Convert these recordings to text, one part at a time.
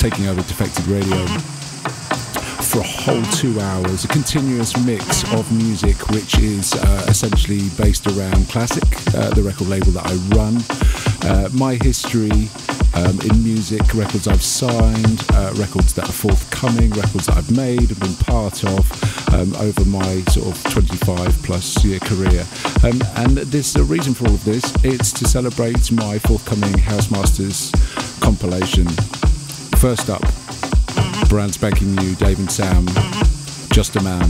taking over Defected Radio for a whole two hours, a continuous mix of music which is uh, essentially based around Classic, uh, the record label that I run. Uh, my history um, in music, records I've signed, uh, records that are forthcoming, records that I've made and been part of um, over my sort of 25 plus year career. Um, and there's a reason for all of this. It's to celebrate my forthcoming House Masters compilation. First up, brand spanking new Dave and Sam, Just a Man,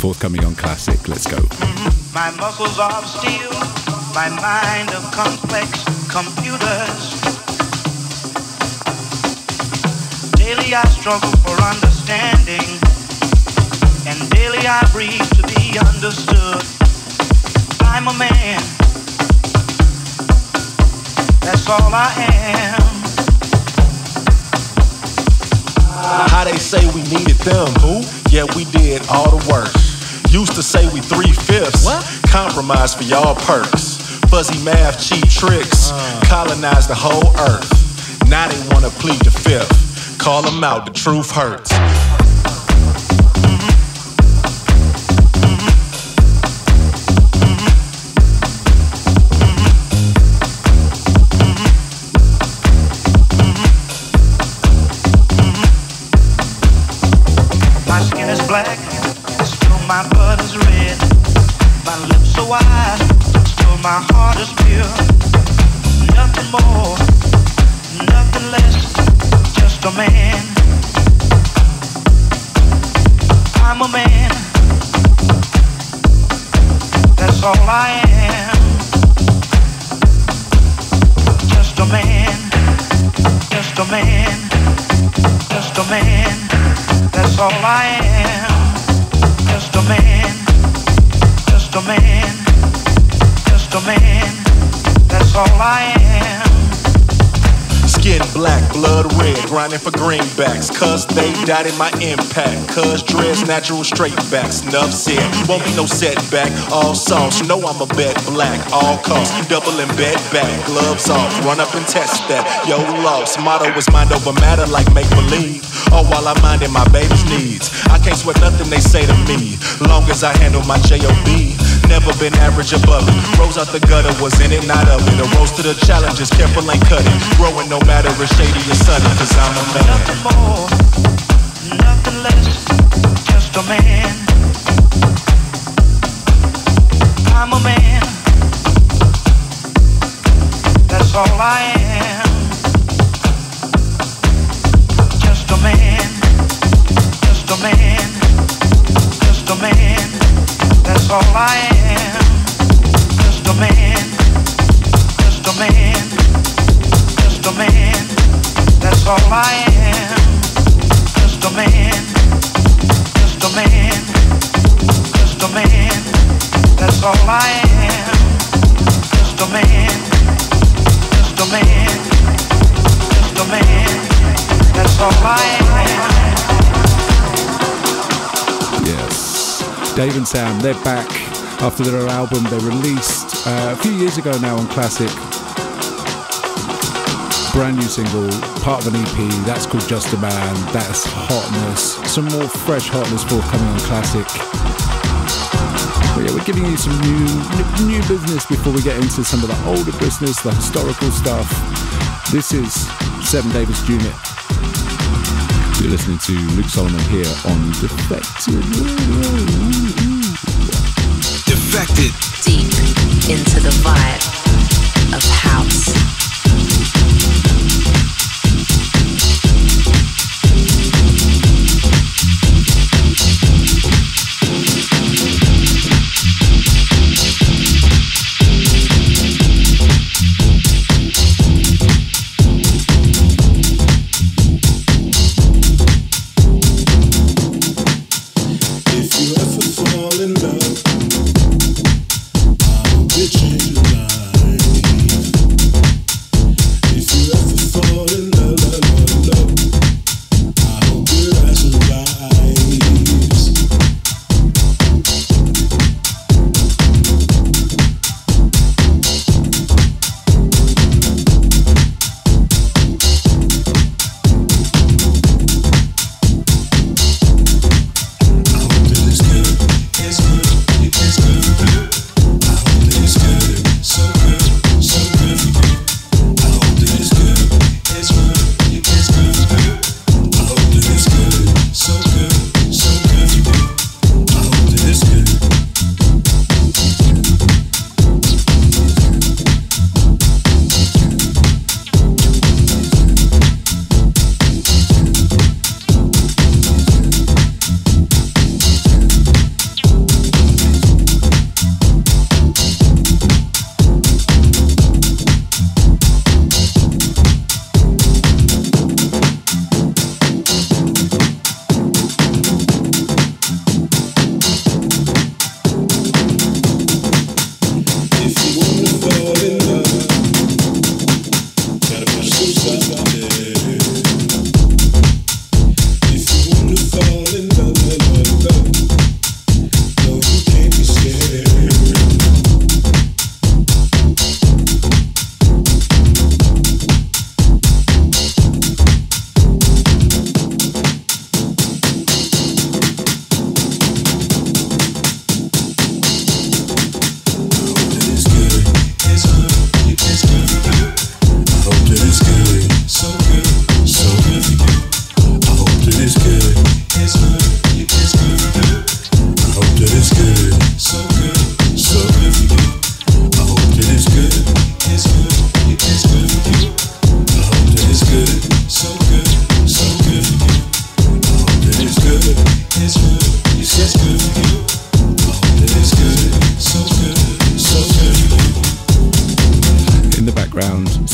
forthcoming on Classic. Let's go. My muscles are of steel, my mind of complex computers. Daily I struggle for understanding, and daily I breathe to be understood. I'm a man, that's all I am. How they say we needed them, who? Yeah, we did all the work. Used to say we three fifths. What? Compromise for y'all perks. Fuzzy math, cheap tricks. Uh. Colonize the whole earth. Now they wanna plead the fifth. Call them out, the truth hurts. My heart is pure. Nothing more, nothing less just a man. I'm a man. That's all I am. Just a man. Just a man. Just a man. That's all I am. Just a man. Just a man. Just a man. That's all I am. Skin black, blood red, grinding for greenbacks. Cuz they doubted my impact. Dreads natural straight backs. Enough said, won't be no setback. All sauce, know I'm a bet black. All costs, double and bet back. Gloves off, run up and test that. Yo, loss, motto was mind over matter like make believe. All while I'm minding my baby's needs. I can't sweat nothing they say to me. Long as I handle my J.O.B. Never been average above it. Rose out the gutter, was in it, not of it. A rose to the challenges, careful ain't cutting. Growing no matter if shady or sunny, cause I'm a man. Nothing more, nothing less, just a man. I'm a man. That's all I am. That's all I am. Dave and Sam, they're back after their album they released uh, a few years ago now on Classic. Brand new single, part of an EP, that's called Just a Man. That's hotness. Some more fresh hotness forthcoming on Classic. But yeah, we're giving you some new new business before we get into some of the older business, the historical stuff. This is Seven Davis Jr. You're listening to Luke Solomon here on Defected. Defected. Deep into the vibe of house.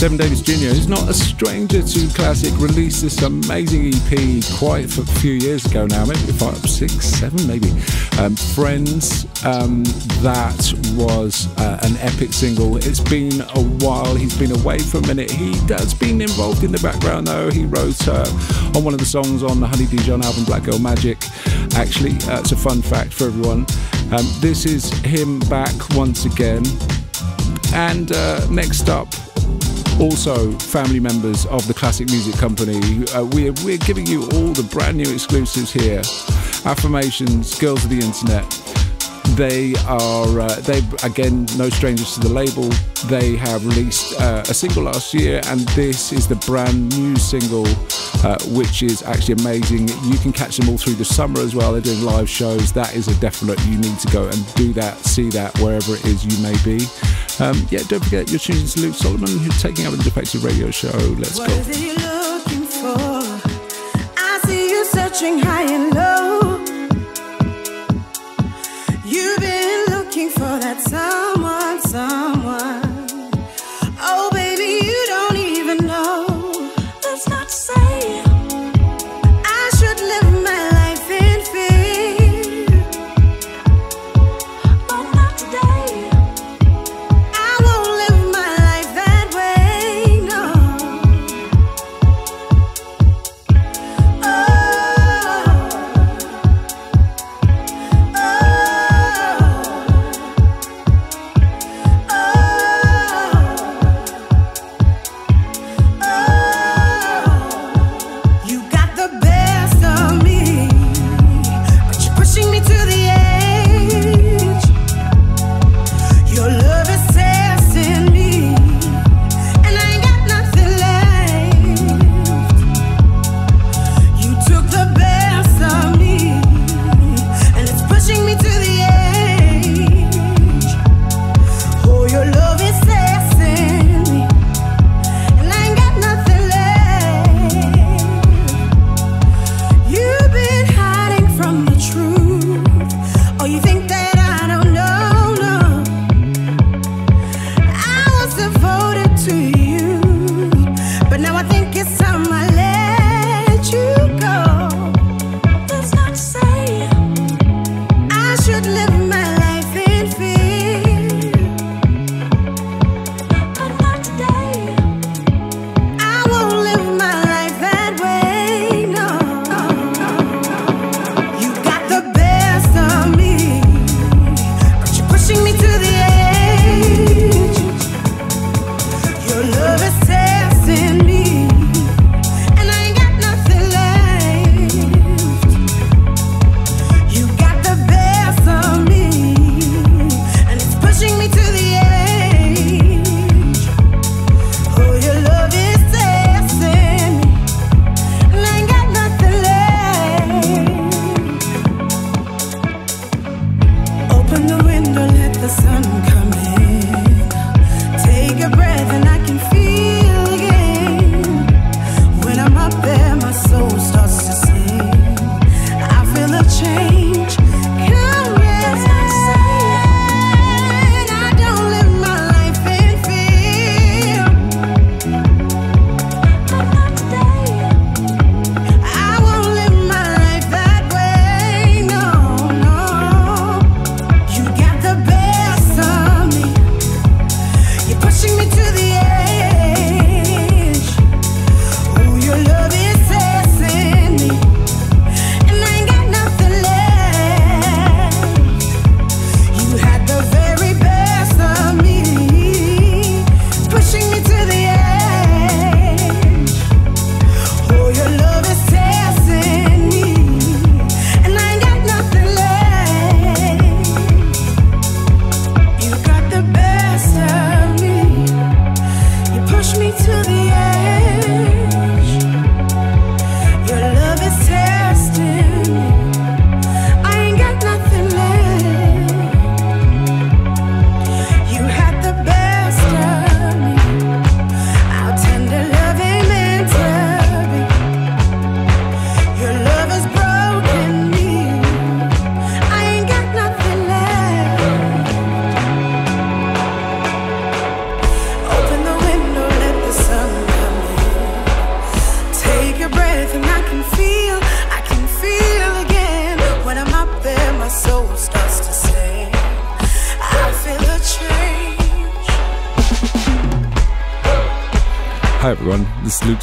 Seven Davis Jr. is not a stranger to classic. Released this amazing EP quite a few years ago now, maybe five, six, seven, maybe. Um, Friends. Um, that was uh, an epic single. It's been a while. He's been away for a minute. He has been involved in the background though. He wrote uh, on one of the songs on the Honey Dijon album, Black Girl Magic. Actually, uh, it's a fun fact for everyone. Um, this is him back once again. And uh, next up, also family members of the Classic Music Company. Uh, we're, we're giving you all the brand new exclusives here. Affirmations, Girls of the Internet. They are, uh, they again, no strangers to the label. They have released uh, a single last year, and this is the brand new single, uh, which is actually amazing. You can catch them all through the summer as well. They're doing live shows. That is a definite. You need to go and do that, see that wherever it is you may be. Um, yeah, don't forget you're tuning to Luke Solomon, who's taking over the Defected Radio Show. Let's What go.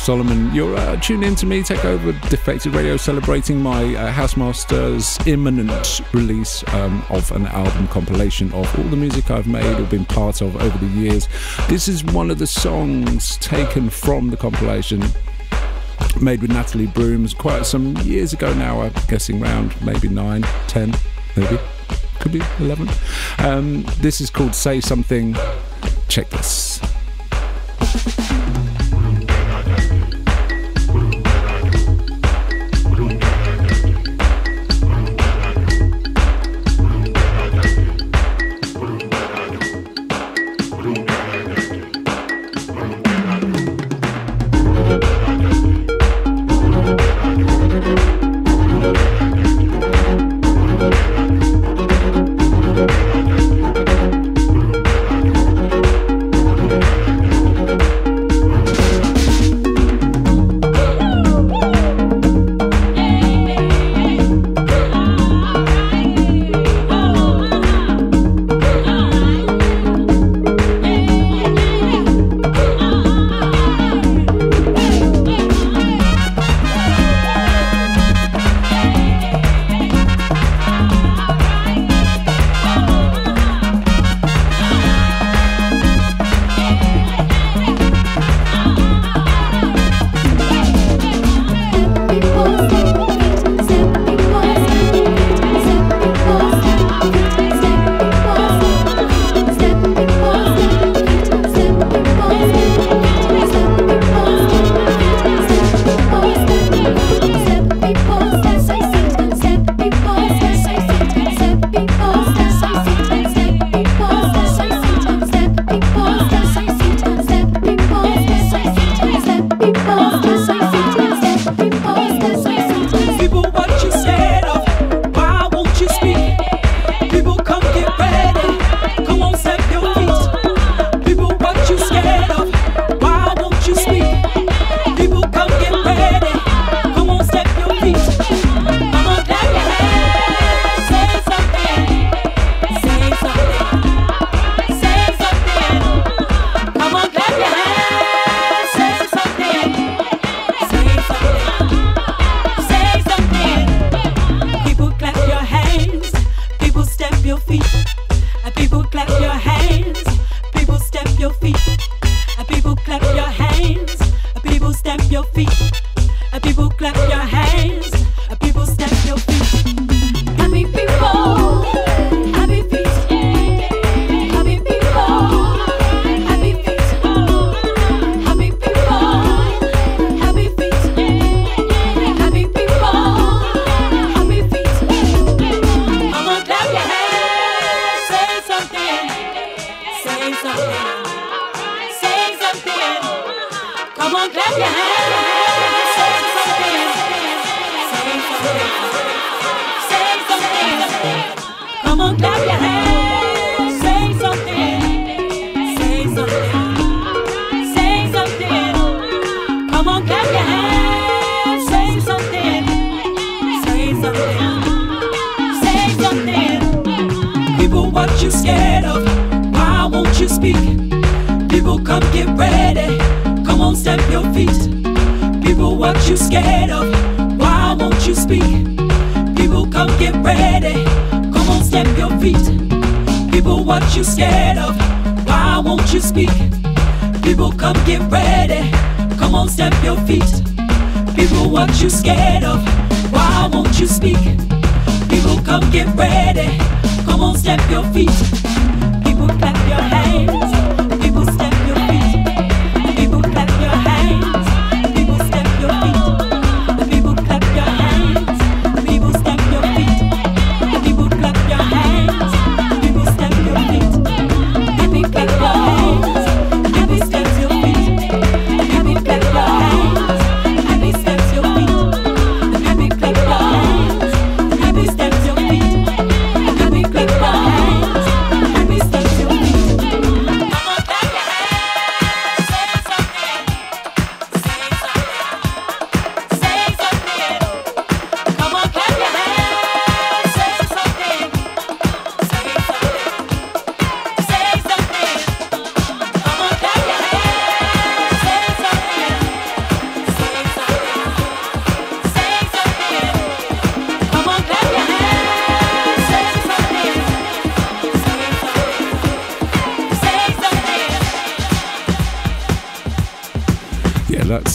Solomon. You're uh, tuned in to me, Take Over Defected Radio, celebrating my uh, Housemaster's imminent release um, of an album compilation of all the music I've made or been part of over the years. This is one of the songs taken from the compilation made with Natalie Broomes quite some years ago now, I'm guessing around maybe 9, 10, maybe, could be 11. Um, this is called Say Something. Check this.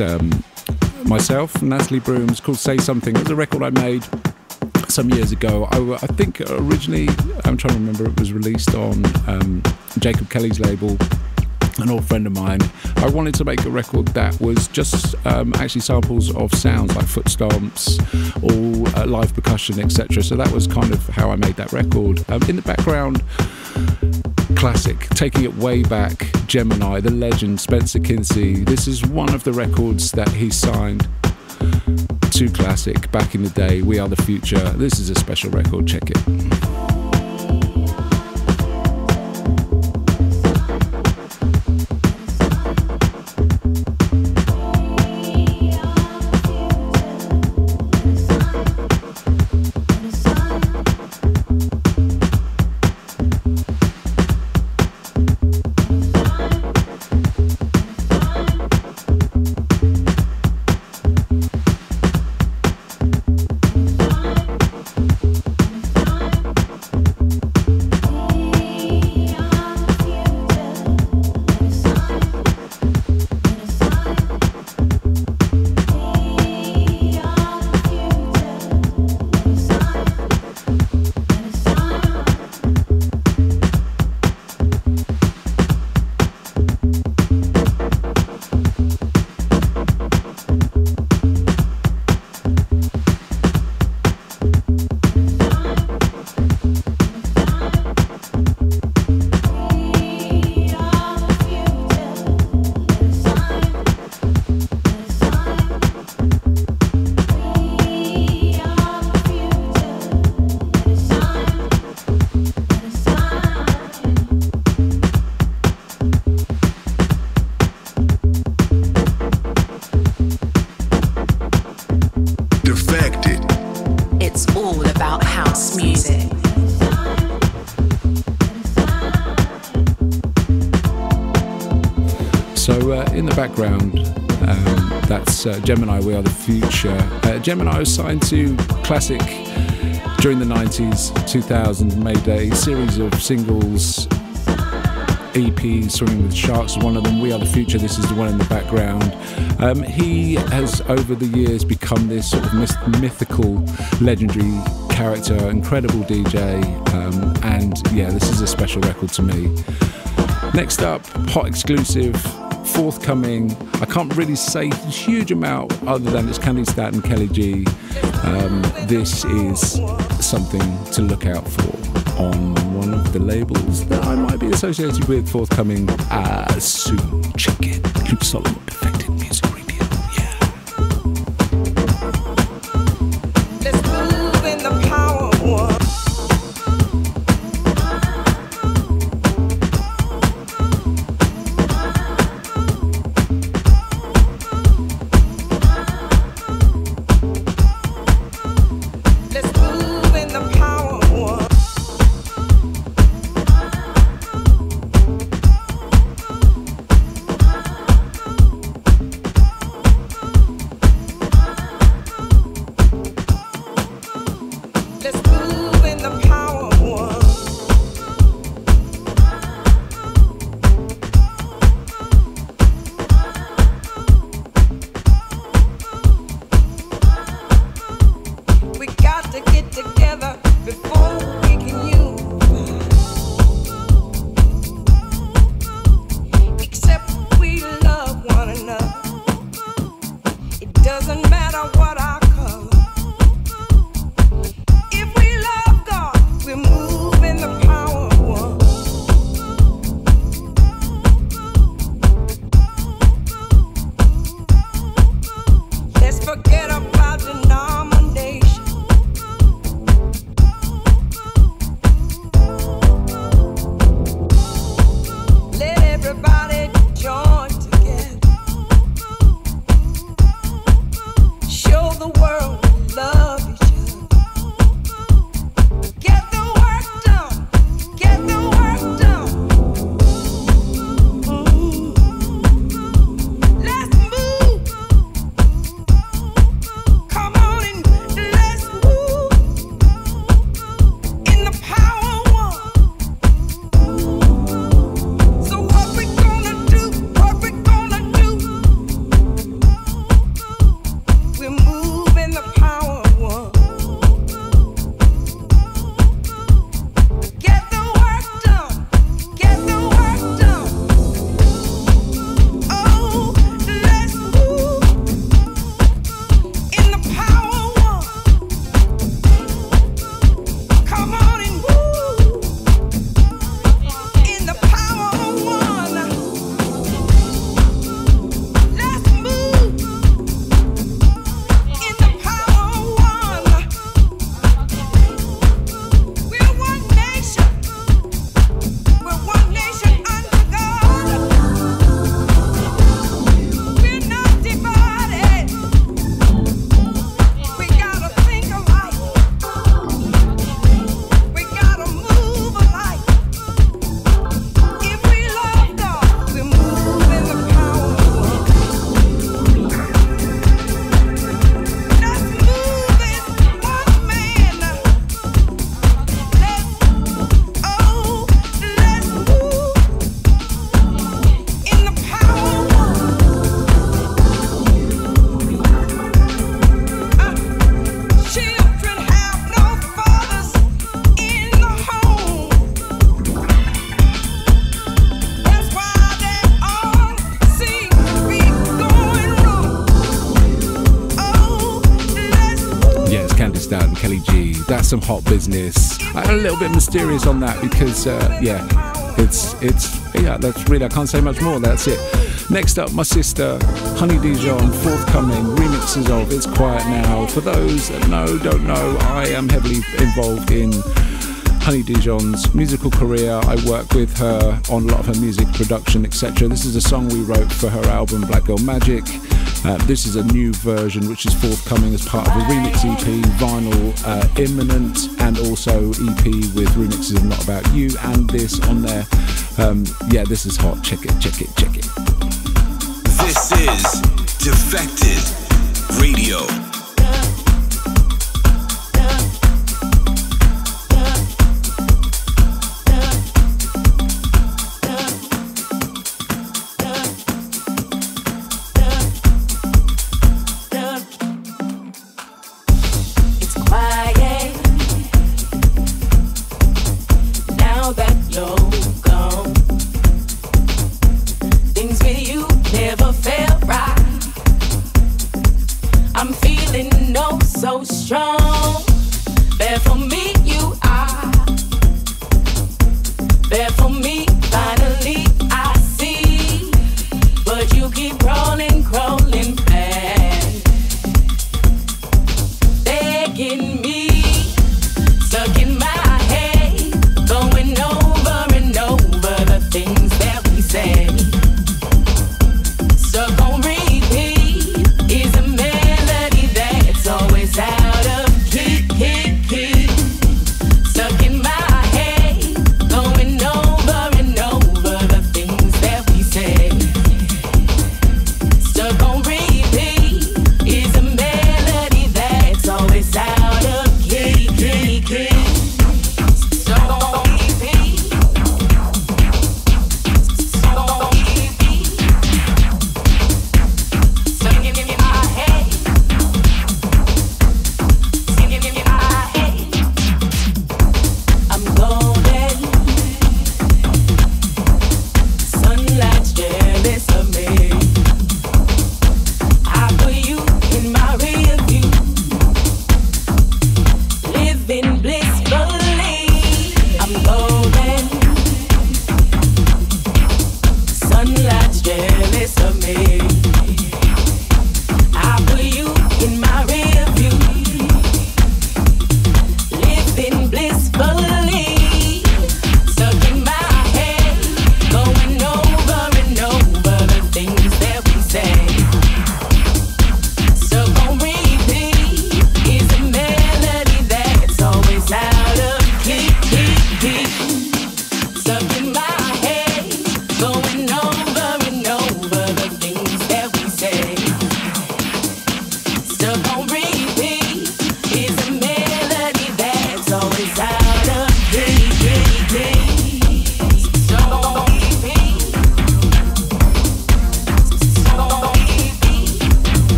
Um, myself, Natalie Broomes, called Say Something. It was a record I made some years ago. I, I think originally, I'm trying to remember, it was released on um, Jacob Kelly's label an old friend of mine. I wanted to make a record that was just um, actually samples of sounds like foot stomps, all uh, live percussion, etc. So that was kind of how I made that record. Um, in the background, classic, taking it way back, Gemini, the legend, Spencer Kinsey. This is one of the records that he signed to Classic back in the day. We Are the Future. This is a special record, check it. Background, um, that's uh, Gemini, We Are the Future. Uh, Gemini was signed to Classic during the 90s, 2000, made a series of singles, EPs, Swimming with Sharks one of them, We Are the Future, this is the one in the background. Um, he has, over the years, become this sort of myth- mythical, legendary character, incredible DJ, um, and yeah, this is a special record to me. Next up, hot exclusive forthcoming. I can't really say a huge amount other than it's Candi and Kelly G. Um, this is something to look out for on one of the labels that I might be associated with forthcoming uh, soon. Check it. Luke Solomon. Some hot business. I'm a little bit mysterious on that because, uh, yeah, it's it's yeah. That's really I can't say much more. That's it. Next up, my sister Honey Dijon, forthcoming remixes of "It's Quiet Now." For those that know, don't know, I am heavily involved in Honey Dijon's musical career. I work with her on a lot of her music production, etc. This is a song we wrote for her album Black Girl Magic. Uh, this is a new version which is forthcoming as part of a remix EP, vinyl uh, imminent, and also EP with remixes of Not About You and this on there. Um, yeah, this is hot. Check it, check it, check it. This is Defected Radio.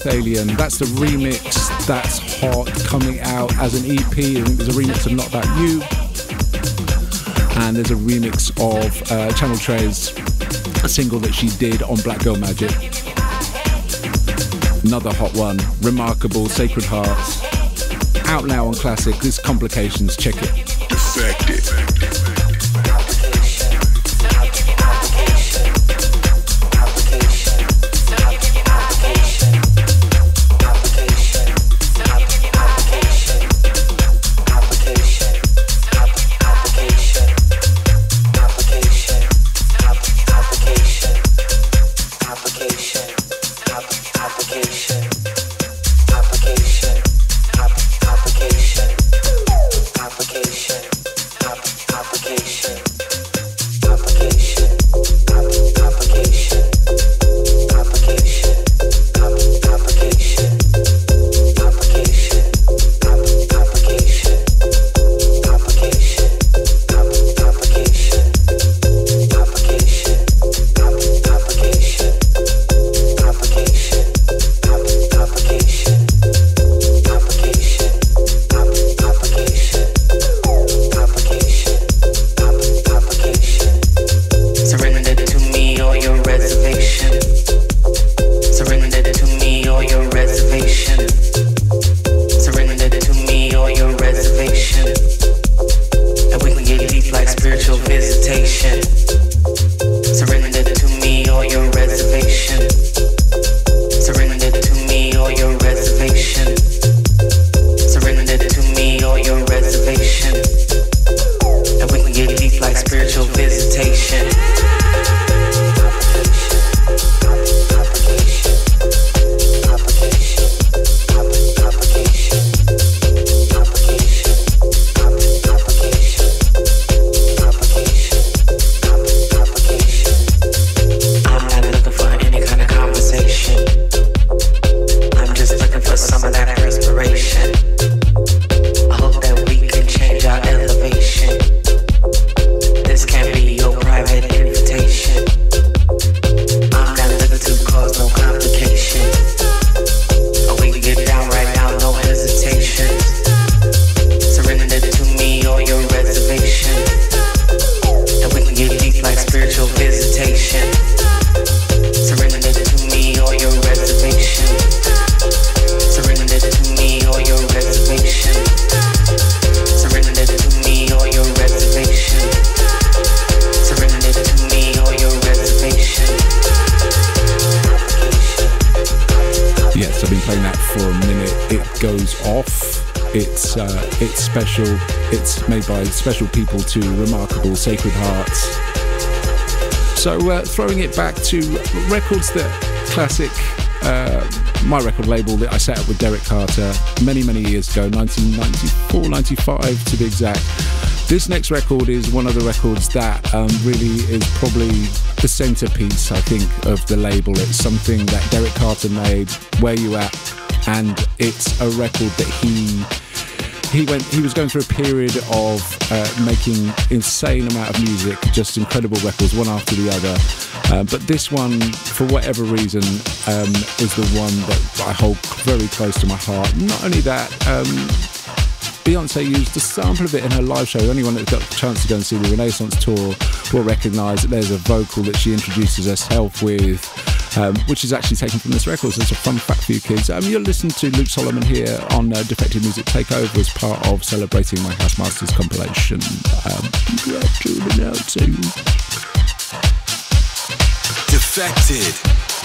Earth Alien. That's the remix. That's hot. Coming out as an EP. I think there's a remix of Not That You. And there's a remix of uh, Channel Tres single that she did on Black Girl Magic. Another hot one, Rimarkable, Sacred Hearts. Out now on Classic. This Complications, check it. Defected. Special people to Rimarkable Sacred Hearts. So uh, throwing it back to records that classic. Uh, my record label that I set up with Derrick Carter many, many years ago, 1994, 95 to be exact. This next record is one of the records that um, really is probably the centerpiece, I think, of the label. It's something that Derrick Carter made, Where You At, and it's a record that he he went he was going through a period of uh, making insane amount of music just incredible records one after the other. Uh, but this one for whatever reason um, is the one that I hold very close to my heart. Not only that um, Beyonce used a sample of it in her live show. Anyone that's got a chance to go and see the Renaissance tour will recognise that there's a vocal that she introduces herself with, um, which is actually taken from this record. So it's a fun fact for you kids. Um, you're listening to Luke Solomon here on uh, Defected Music Takeover as part of celebrating my House Masters compilation. Um, yeah, tuning out to Defected.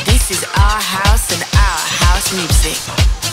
This is our house and our house music.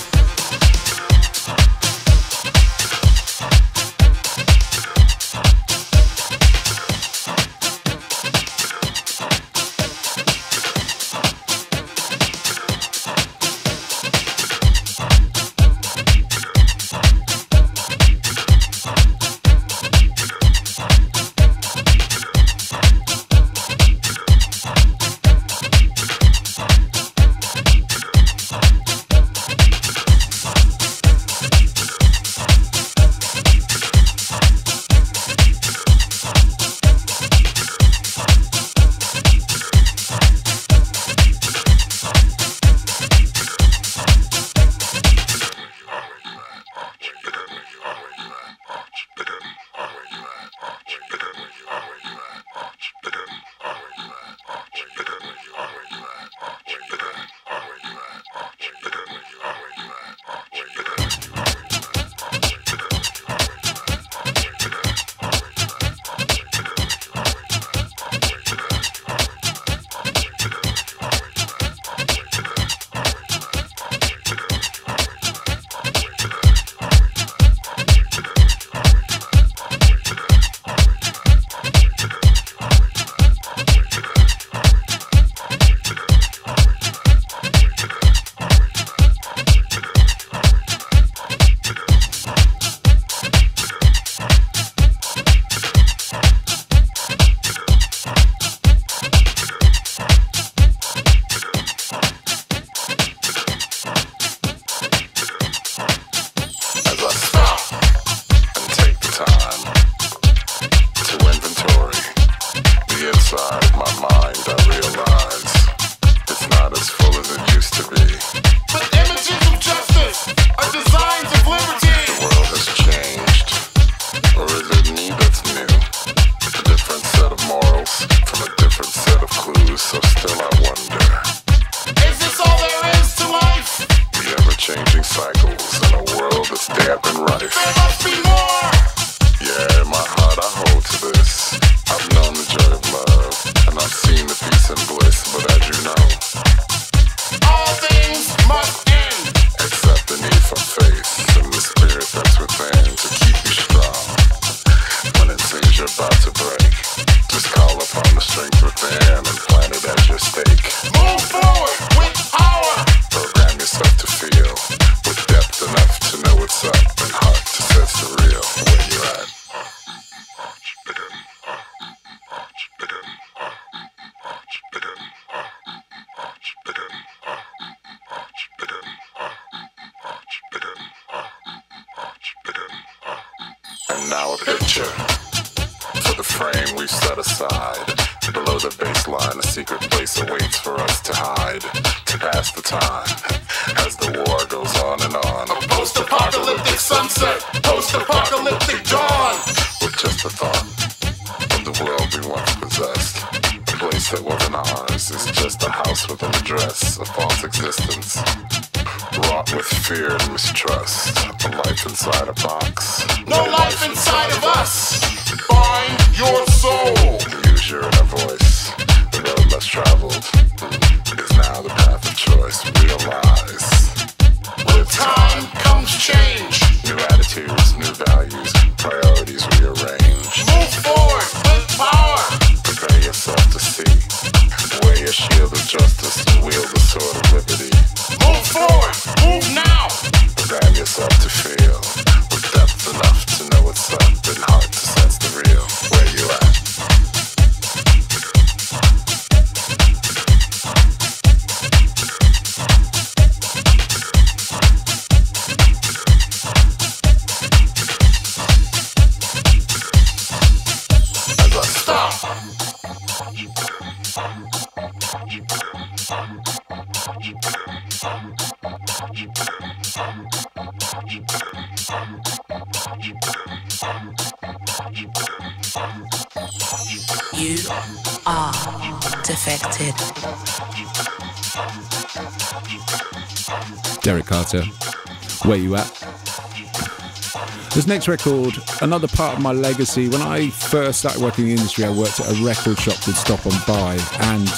This next record, another part of my legacy. When I first started working in the industry, I worked at a record shop called Stop and Buy, and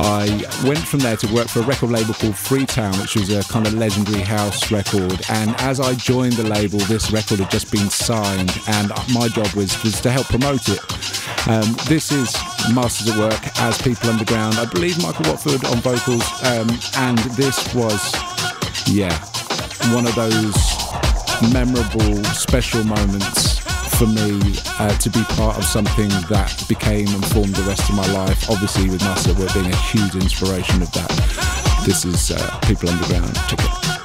I went from there to work for a record label called Freetown, which was a kind of legendary house record. And as I joined the label, this record had just been signed, and my job was, was to help promote it. Um, this is Masters at Work as People Underground. I believe Michael Watford on vocals, um, and this was, yeah, one of those memorable, special moments for me uh, to be part of something that became and formed the rest of my life. Obviously, with at Work being a huge inspiration of that. This is uh, People Underground. Check it.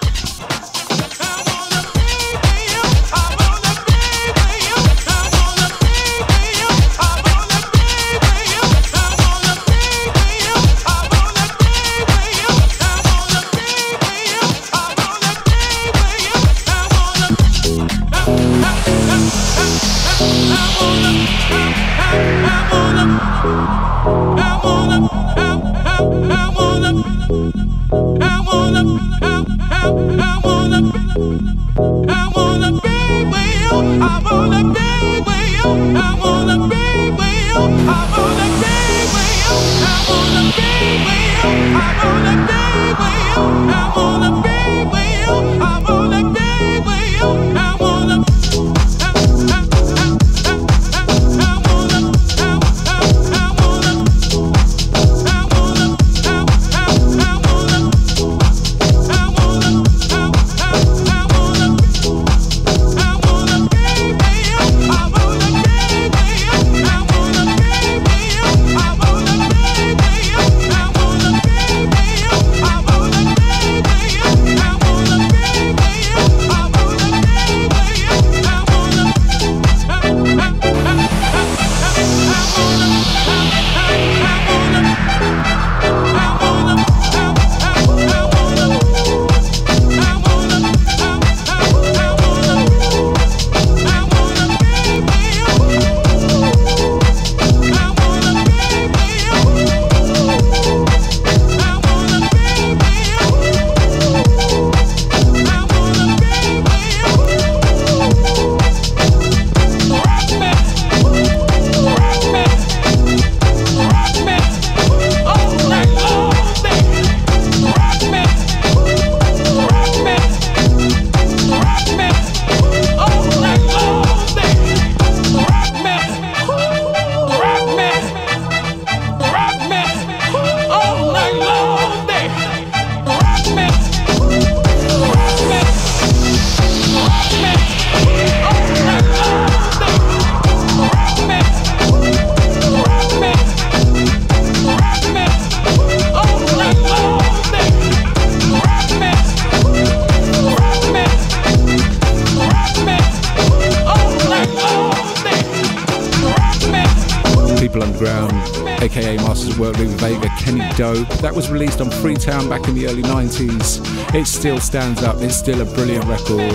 That was released on Freetown back in the early 90s. It still stands up, it's still a brilliant record.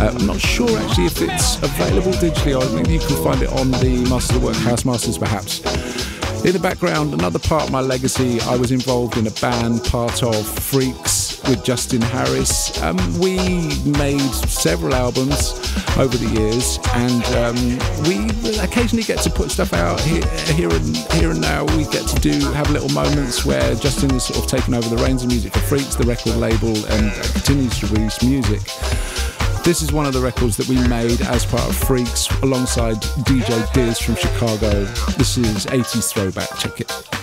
Uh, I'm not sure actually if it's available digitally or maybe you can find it on the Masters at Work House Masters perhaps. In the background, another part of my legacy, I was involved in a band, part of Freaks with Justin Harris. Um, we made several albums over the years, and um, we occasionally get to put stuff out here, here and here and now. We get to do have little moments where Justin has sort of taken over the reins of music for Freaks, the record label, and continues to release music. This is one of the records that we made as part of Freaks alongside DJ Diz from Chicago. This is 80s throwback. Check it.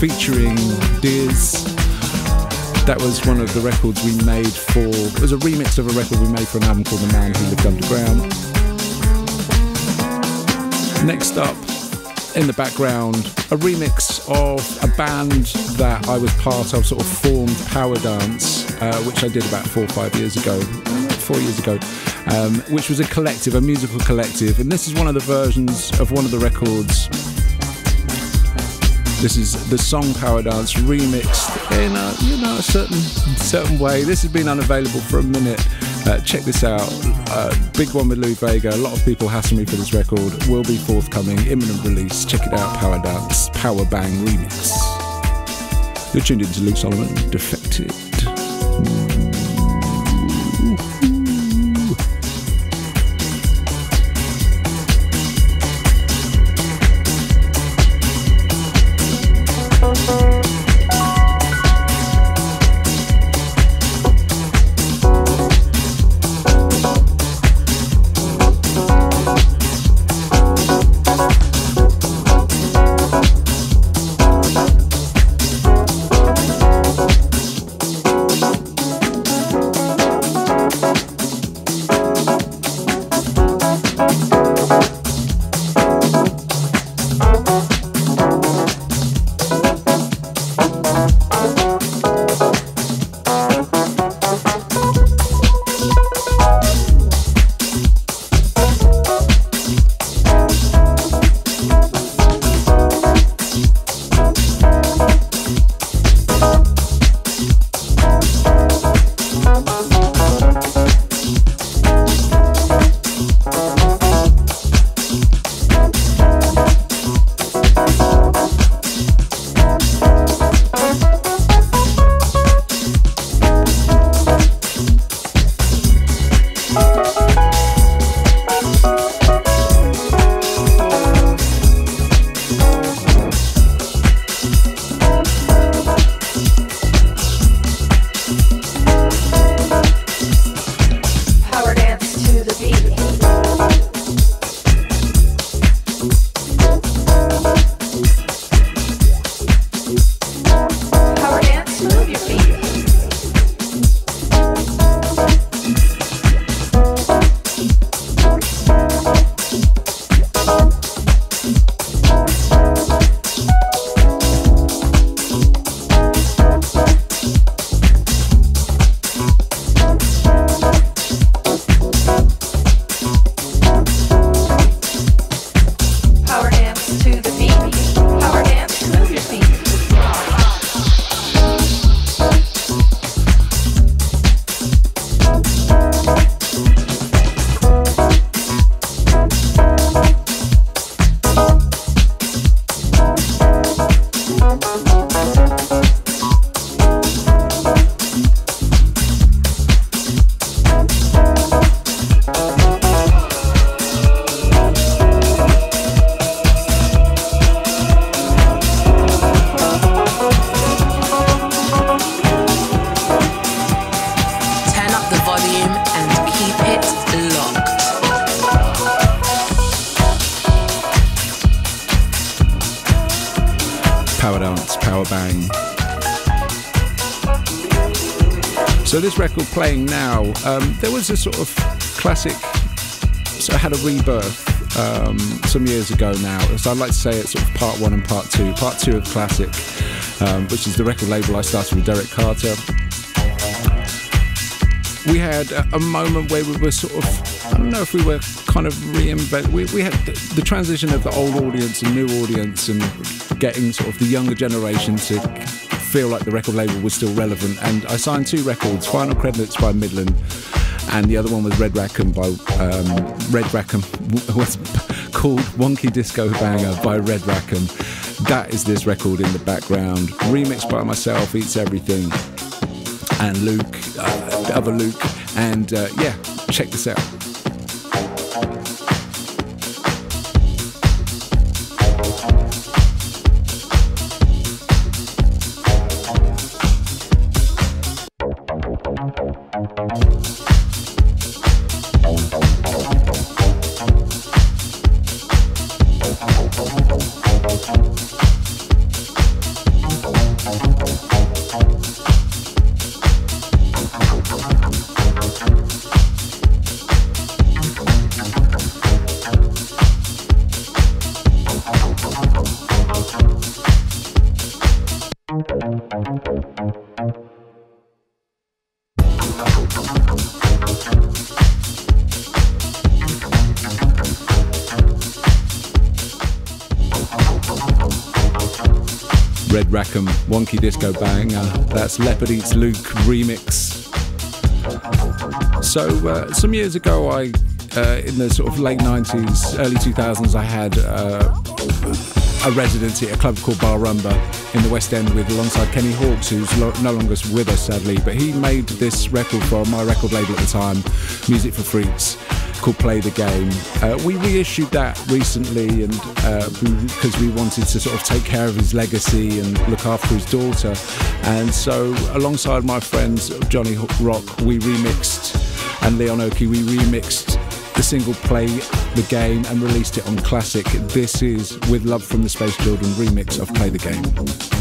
Featuring Diz. That was one of the records we made for. It was a remix of a record we made for an album called The Man Who Lived Underground. Next up, in the background, a remix of a band that I was part of, sort of formed Power Dance, uh, which I did about four or five years ago, four years ago, um, which was a collective, a musical collective. And this is one of the versions of one of the records. This is the song Power Dance remixed in a, you know, a certain certain way. This has been unavailable for a minute. Uh, check this out. Uh, big one with Louie Vega. A lot of people hassle me for this record. Will be forthcoming, imminent release. Check it out. Power Dance, Power Bang remix. You're tuned into Luke Solomon, Defected. A sort of classic, so it had a rebirth um, some years ago now. So I'd like to say it's sort of part one and part two. Part two of Classic, um, which is the record label I started with Derrick Carter. We had a, a moment where we were sort of, I don't know if we were kind of reinvent. We, we had the, the transition of the old audience and new audience and getting sort of the younger generation to feel like the record label was still relevant. And I signed two records, Final Credits by Midland, and the other one was Red Rack'em by um, Red Rack'em was called Wonky Disco Banger by Red Rack'em. That is this record in the background, remixed by myself, Eats Everything, and Luke, uh, the other Luke, and uh, yeah, check this out. Disco Bang. Uh, that's Leopard Eats Luke remix. So, uh, some years ago, I, uh, in the sort of late 90s, early 2000s, I had uh, a residency at a club called Bar Rumba in the West End with alongside Kenny Hawkes, who's lo- no longer with us sadly, but he made this record for my record label at the time, Music for Freaks, called Play the Game. Uh, we reissued that recently, and because we wanted to sort of take care of his legacy and look after his daughter, and so alongside my friends Johnny Rock, we remixed, and Leon Oki, we remixed the single Play the Game and released it on Classic. This is With Love from the Space Children remix of Play the Game.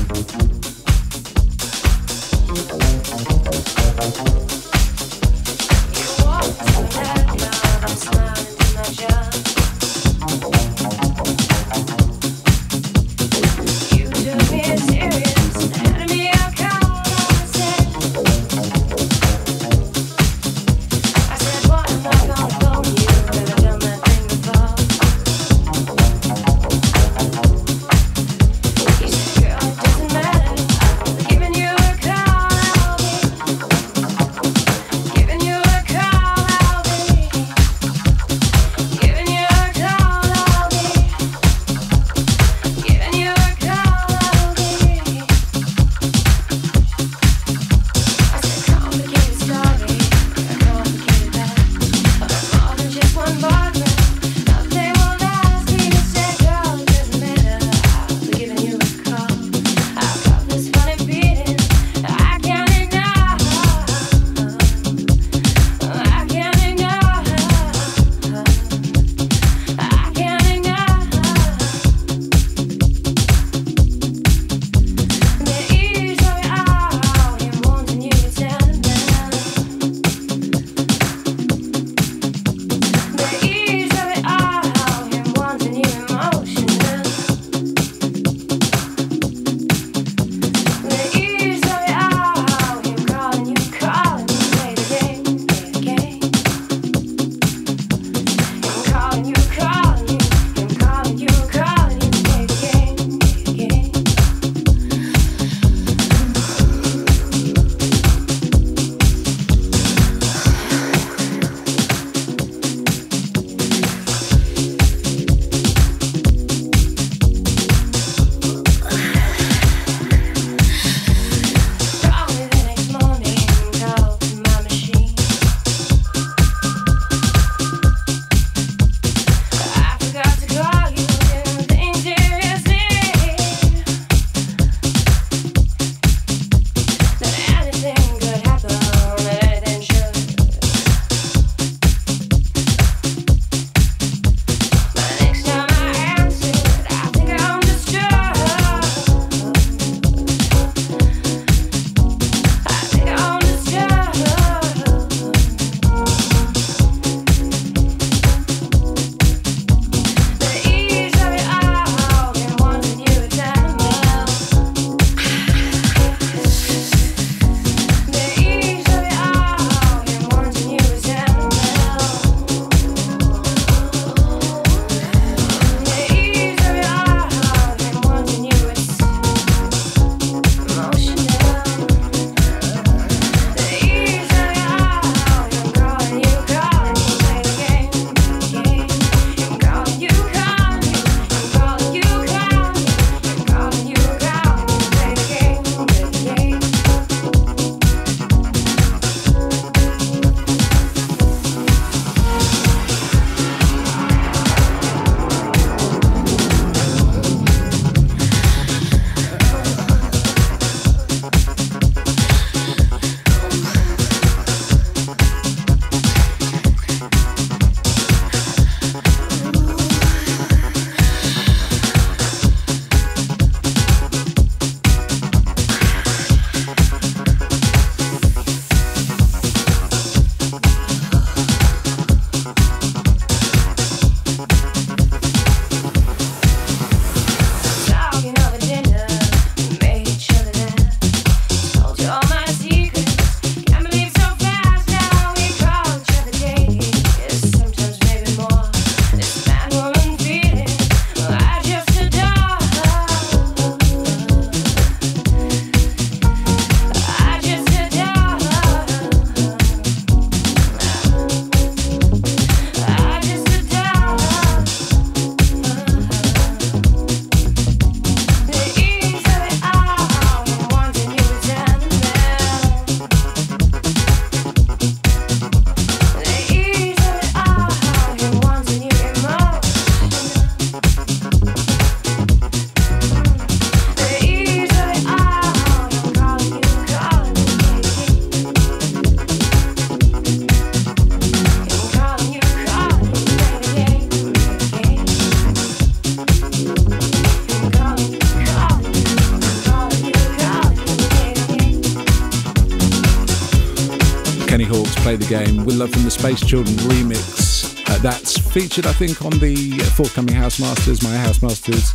The Game with Love from the Space Children remix. Uh, that's featured, I think, on the forthcoming House Masters, my House Masters.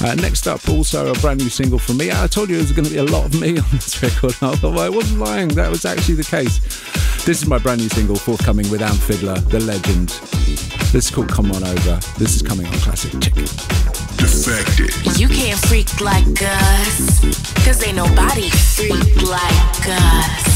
Uh, next up, also a brand new single from me. I told you there was going to be a lot of me on this record. Although I wasn't lying, that was actually the case. This is my brand new single, forthcoming with Amp Fiddler, the legend. This is called Come On Over. This is coming on Classic Chicken. Defected. You can't freak like us. Cause ain't nobody freak like us.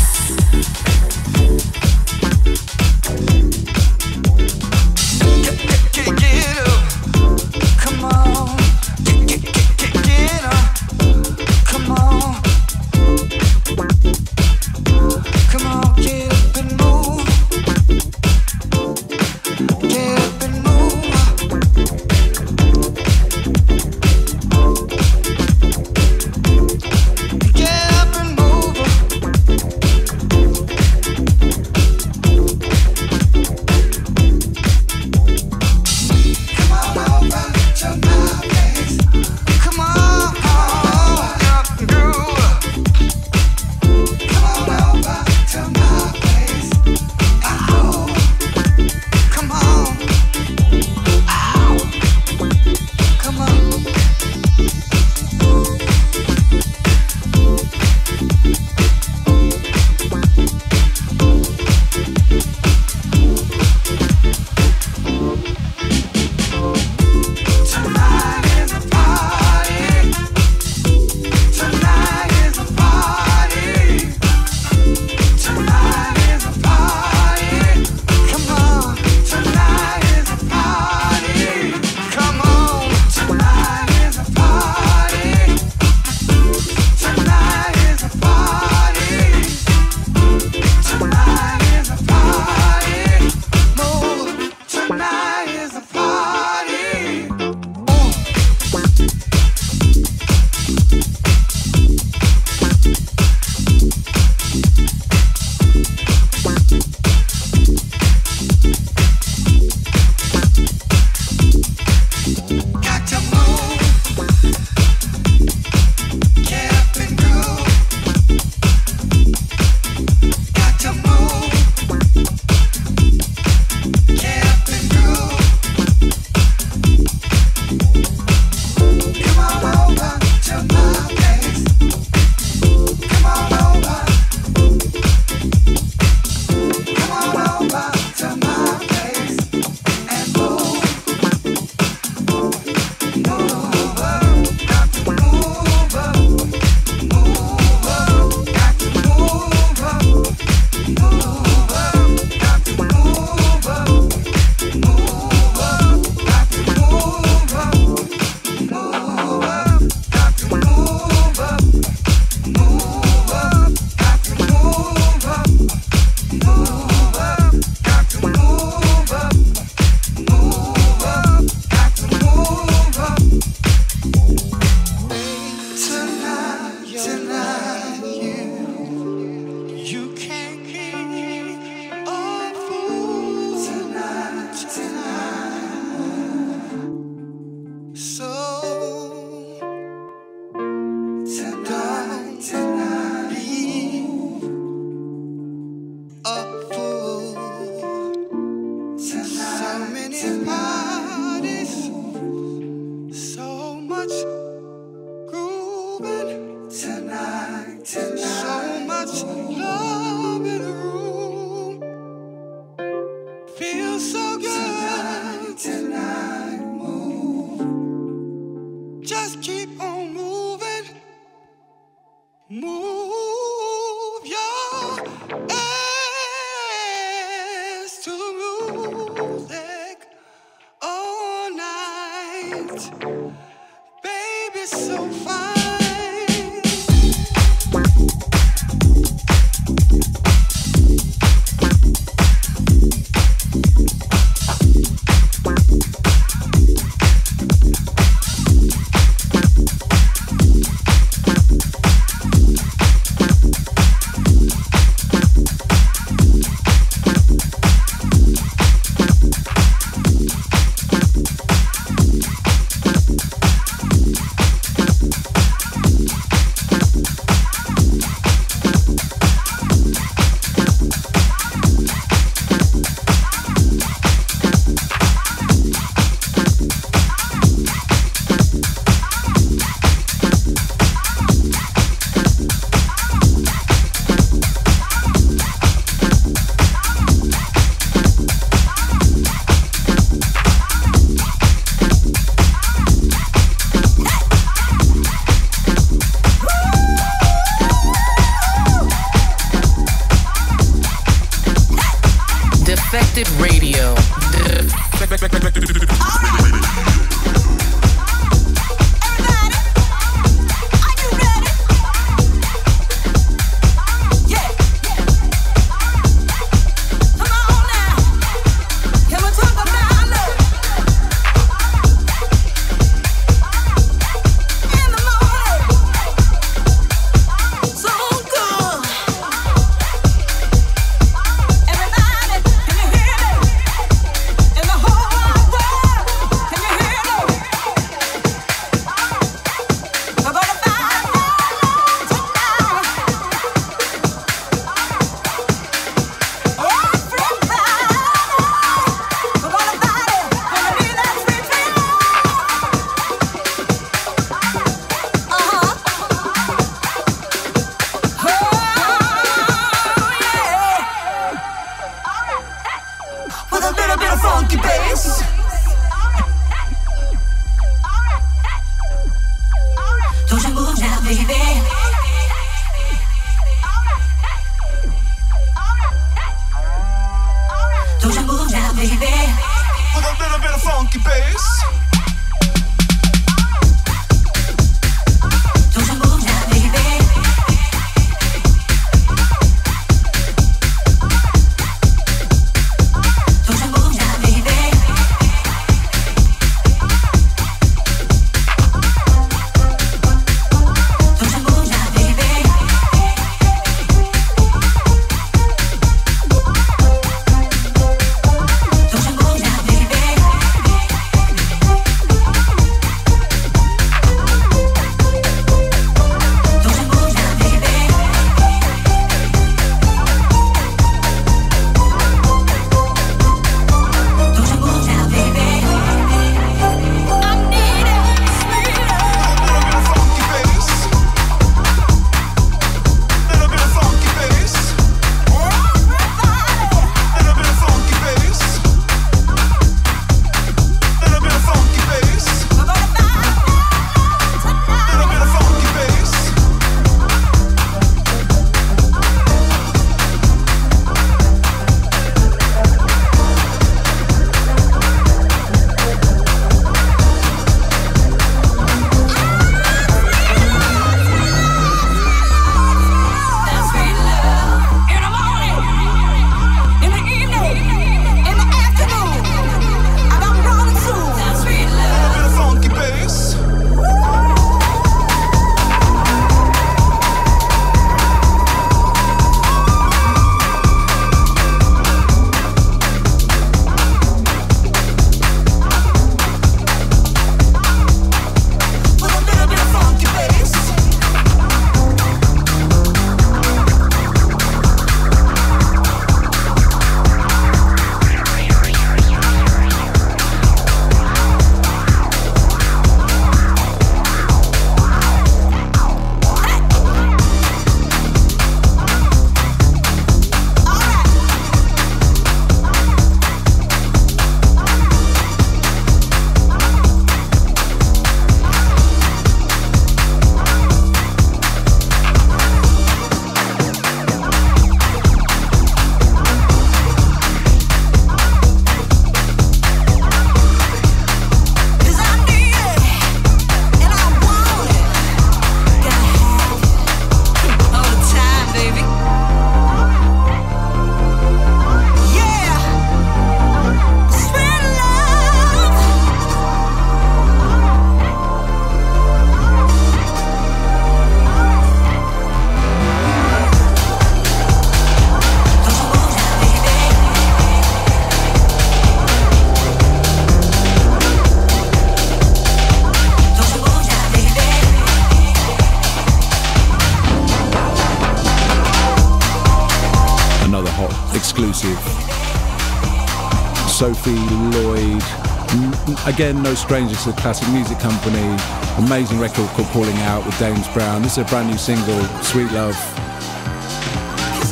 Again, no stranger to the Classic Music Company. Amazing record called Calling Out with Dames Brown. This is a brand new single, Sweet Love,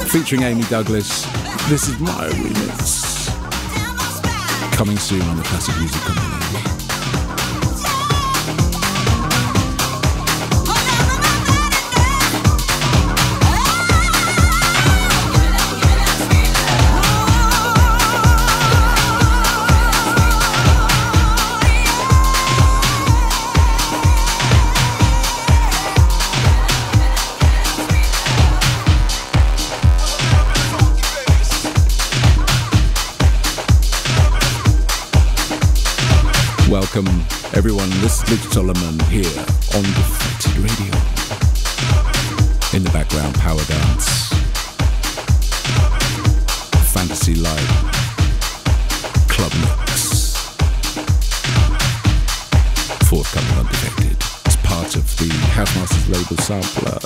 featuring Amy Douglas. This is my remix. Coming soon on the Classic Music Company. Welcome everyone. This is Luke Solomon here on Defected Radio. In the background, Powerdance, Fantasy Light, Club Mix. Forthcoming on Defected. It's part of the Housemasters label sampler.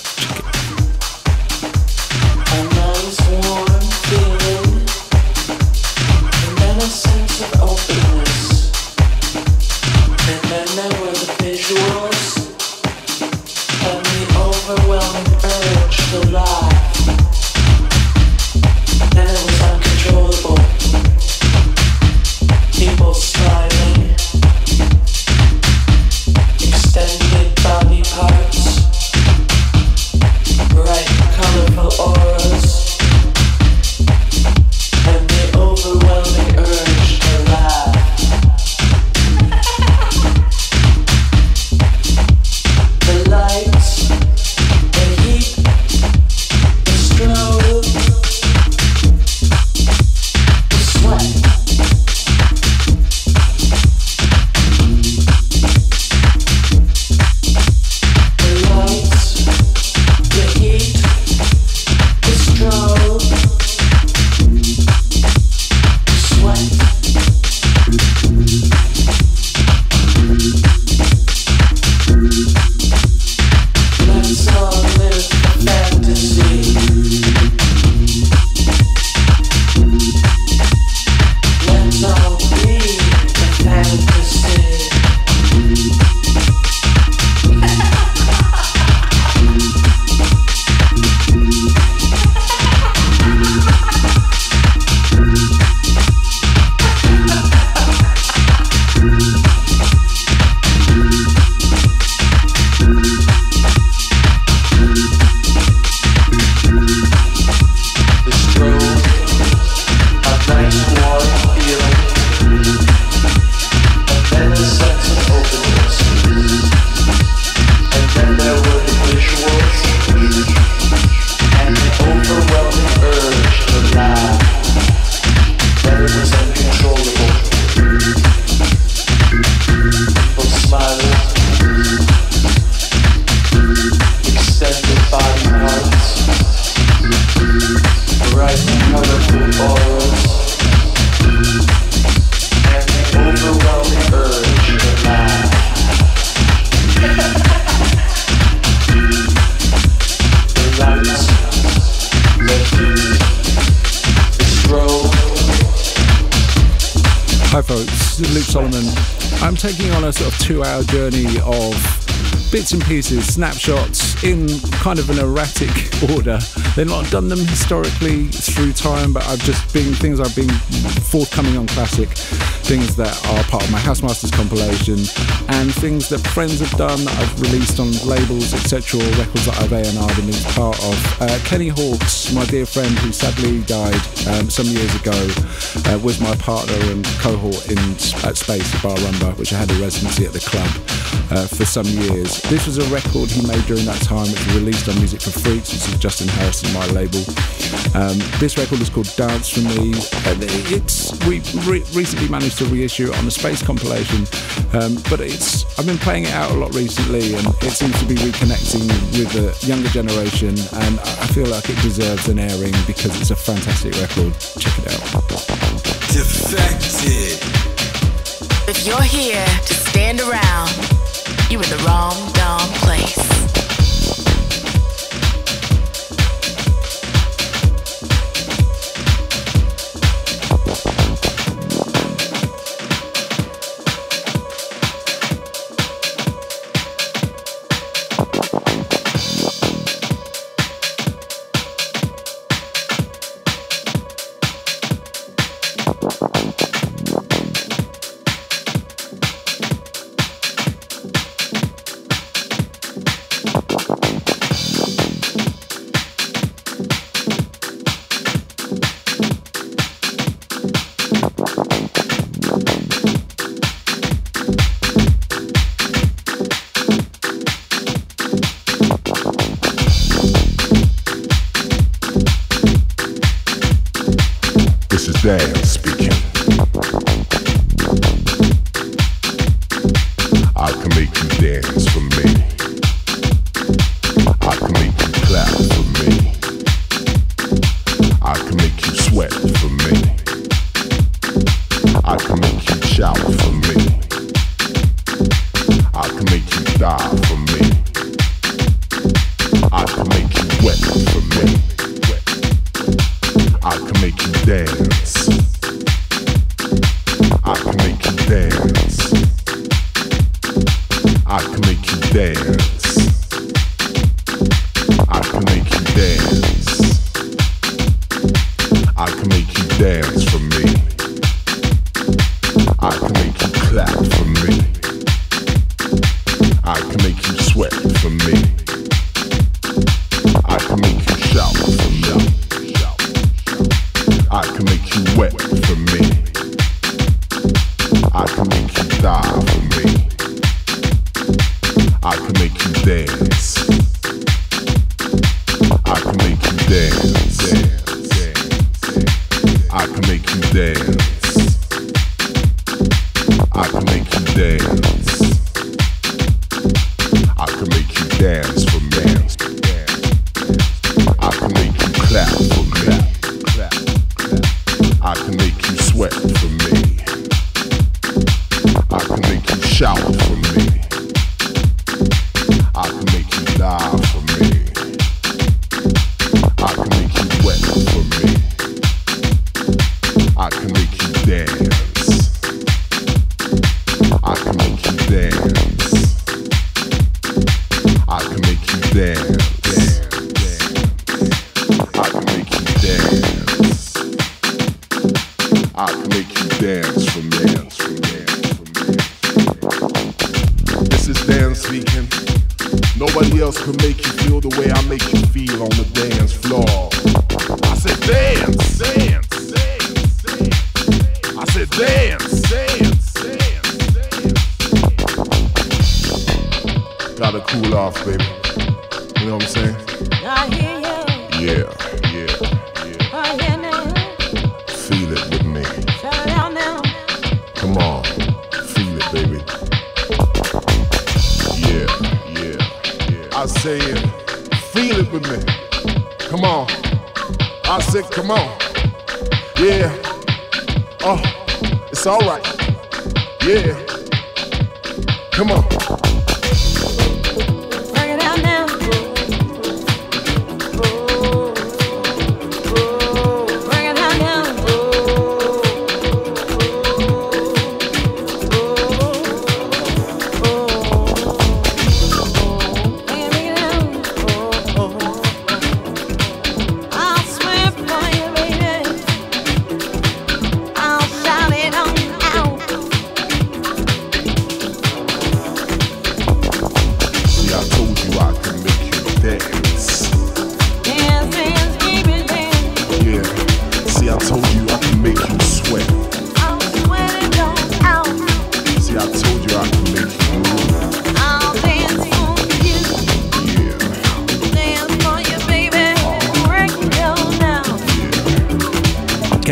Two hour journey of bits and pieces, snapshots in kind of an erratic order. They're not done them historically through time, but I've just been things I've been forthcoming on classic, things that are part of my Housemasters compilation, and things that friends have done that I've released on labels, etc., or records that I've A&R'd and been part of. Uh, Kenny Hawkes, my dear friend who sadly died um, some years ago, uh, was my partner and cohort in at Space Bar Rumba, which I had a residency at the club uh, for some years. This was a record he made during that time, which was released on Music for Freaks, which is Justin Harrison, my label. Um, this record is called Dance for Me. And it's we re- recently managed to reissue it on the Space compilation, um, but it's I've been playing it out a lot recently, and it seems to be reconnecting with the younger generation, and I I feel like it deserves an airing because it's a fantastic record. Check it out. Defected. If you're here to stand around, you're in the wrong darn place. dance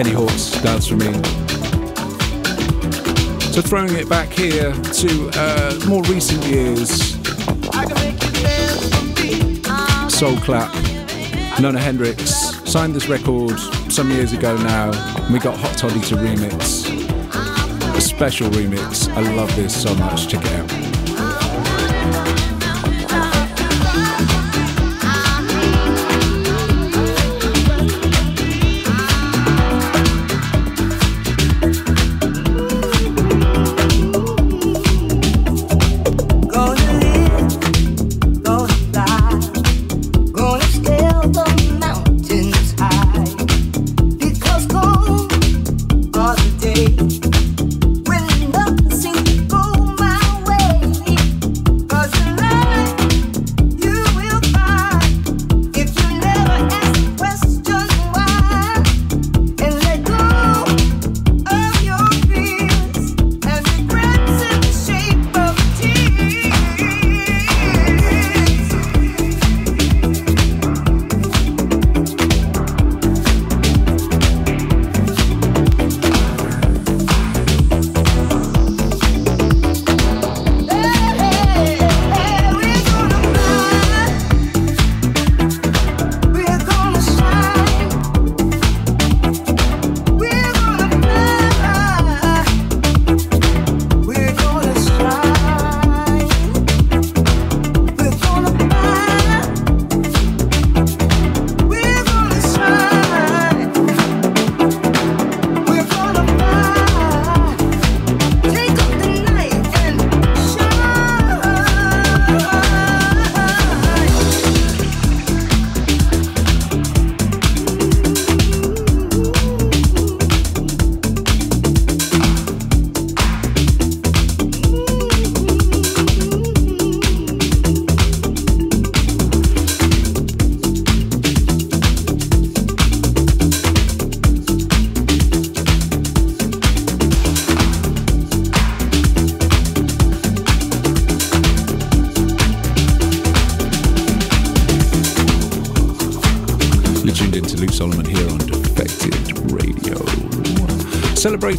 Kenny Hawkes Dance For Me. So throwing it back here to uh, more recent years. Soul Clap, Nona Hendryx signed this record some years ago now, and we got Hot Toddy to remix. A special remix. I love this so much. Check it out.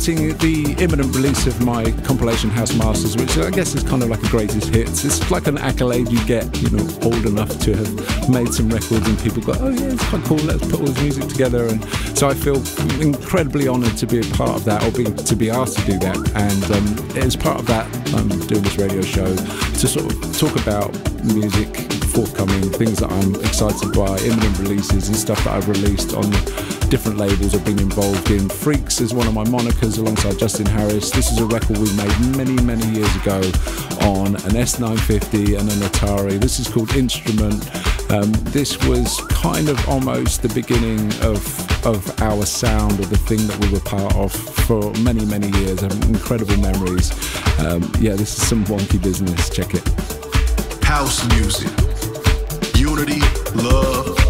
Celebrating the imminent release of my compilation House Masters, which I guess is kind of like a greatest hits. It's like an accolade you get, you know, old enough to have made some records and people go, oh yeah, it's quite cool, let's put all this music together. And so I feel incredibly honoured to be a part of that or be, to be asked to do that. And um, as part of that, I'm doing this radio show to sort of talk about music forthcoming, things that I'm excited by, imminent releases and stuff that I've released on different labels I've been involved in. Freaks is one of my monikers alongside Justin Harris. This is a record we made many, many years ago on an S950 and an Atari. This is called Instrument. Um, this was kind of almost the beginning of of our sound, of the thing that we were part of for many, many years. Have incredible memories. Um, yeah, this is some wonky business. Check it. House music. Unity, love,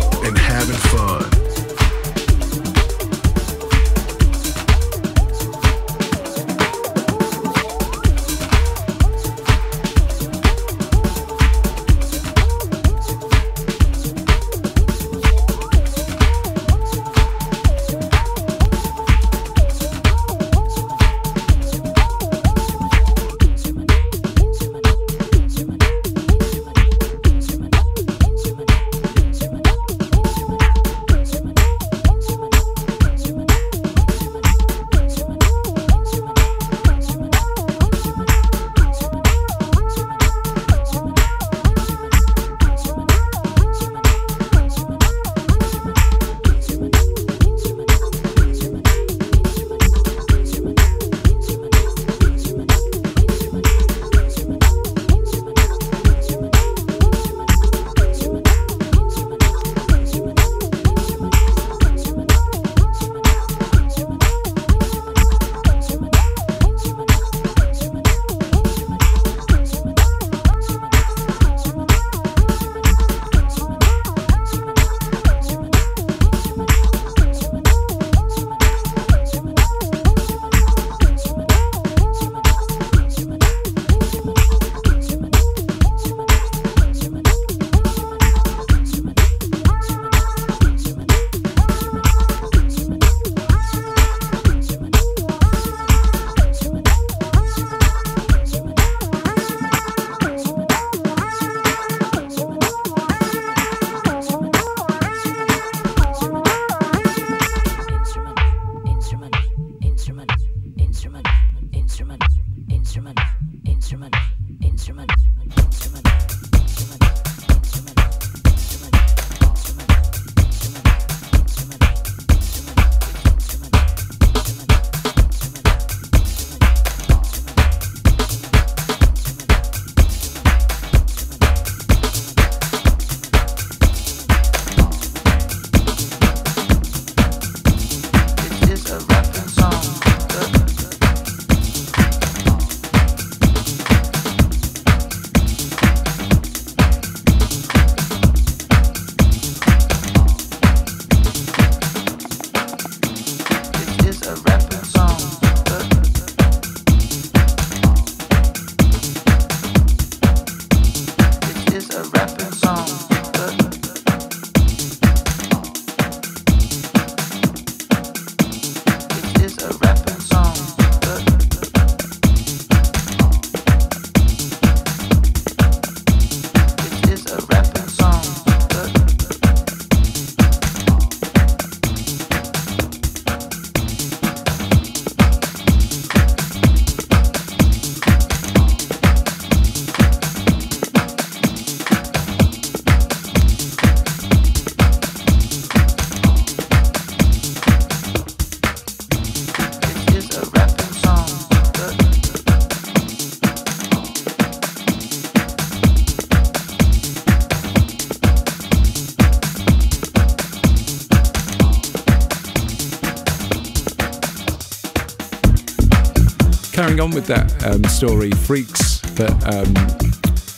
carrying on with that um, story, Freaks, that um,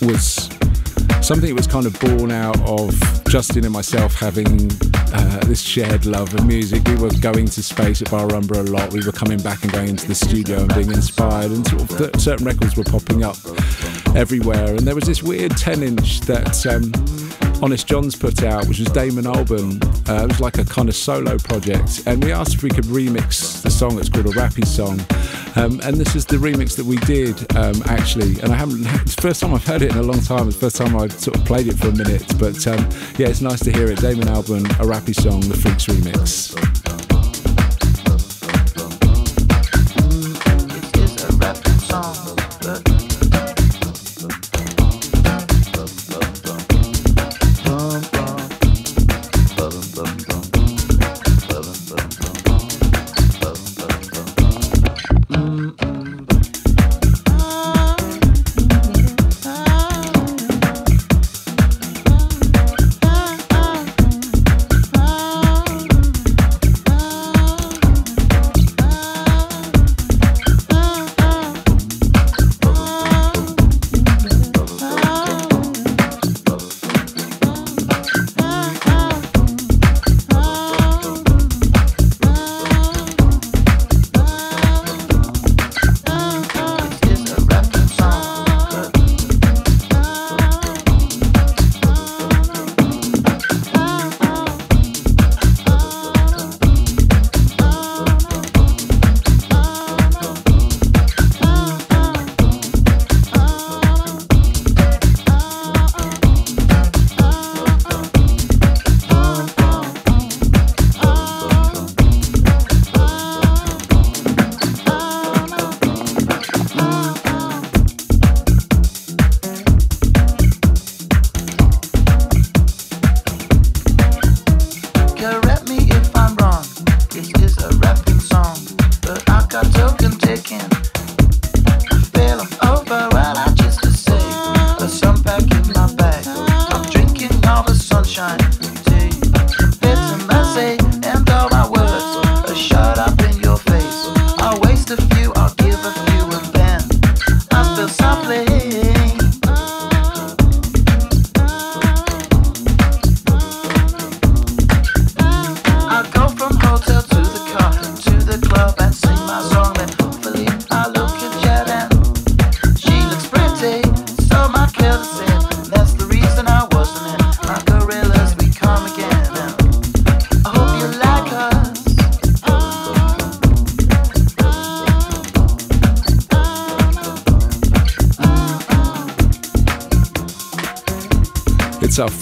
was something that was kind of born out of Justin and myself having uh, this shared love of music. We were going to space at Bar Rumba a lot. We were coming back and going into the studio and being inspired, and sort of certain records were popping up everywhere. And there was this weird 10 inch that. Um, Honest Jon's put out, which was Damon Albarn. Uh, it was like a kind of solo project, and we asked if we could remix the song. It's called a rappy song, um, and this is the remix that we did um, actually. And I haven't. It's the first time I've heard it in a long time. It's the first time I've sort of played it for a minute, but um, yeah, it's nice to hear it. Damon Albarn, a rappy song, the Freaks remix.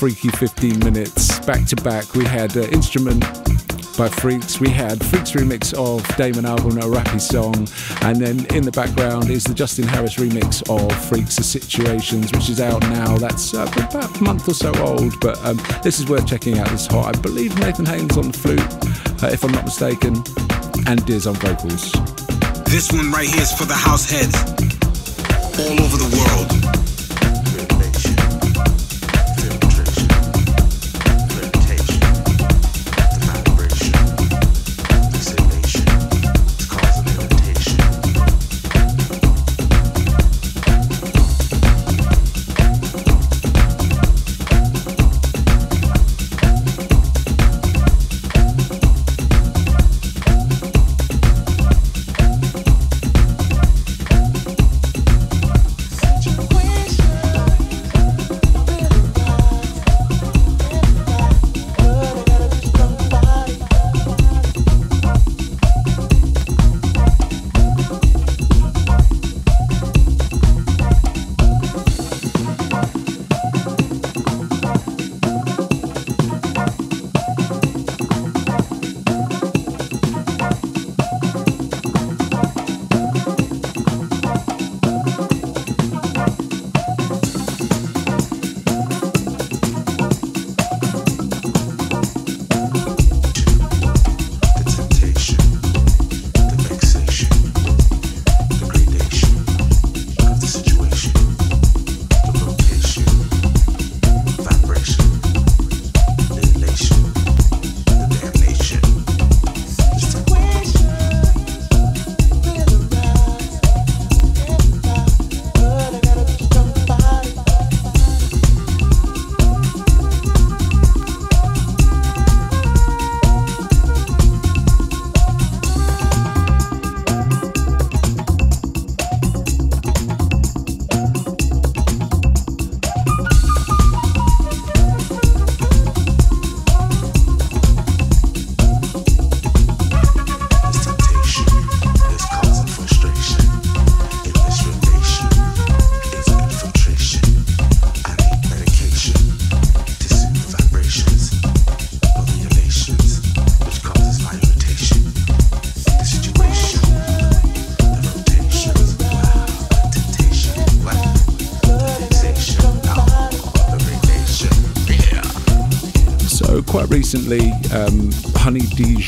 Freaky 15 minutes back to back. We had uh, Instrument by Freaks. We had Freaks remix of Damon Albarn, a rappy song. And then in the background is the Justin Harris remix of Freaks the Situations, which is out now. That's uh, about a month or so old, but um, this is worth checking out. This hot. I believe Nathan Haines on the flute, uh, if I'm not mistaken, and Diz on vocals. This one right here is for the house heads all over the world.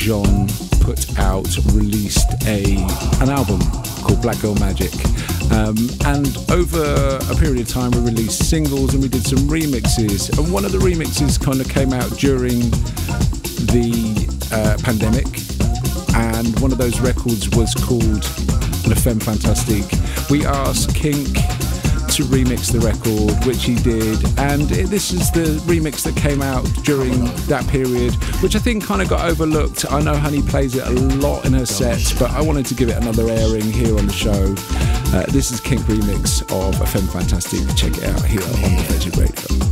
Dijon put out, released a an album called Black Girl Magic. Um, and over a period of time, we released singles and we did some remixes. And one of the remixes kind of came out during the uh, pandemic. And one of those records was called Le Femme Fantastique. We asked Kink to remix the record, which he did. And it, this is the remix that came out during that period, which I think kind of got overlooked. I know Honey plays it a lot in her sets, but I wanted to give it another airing here on the show. Uh, this is Kink remix of A Femme Fantastique. Check it out here on the Veggie Radio.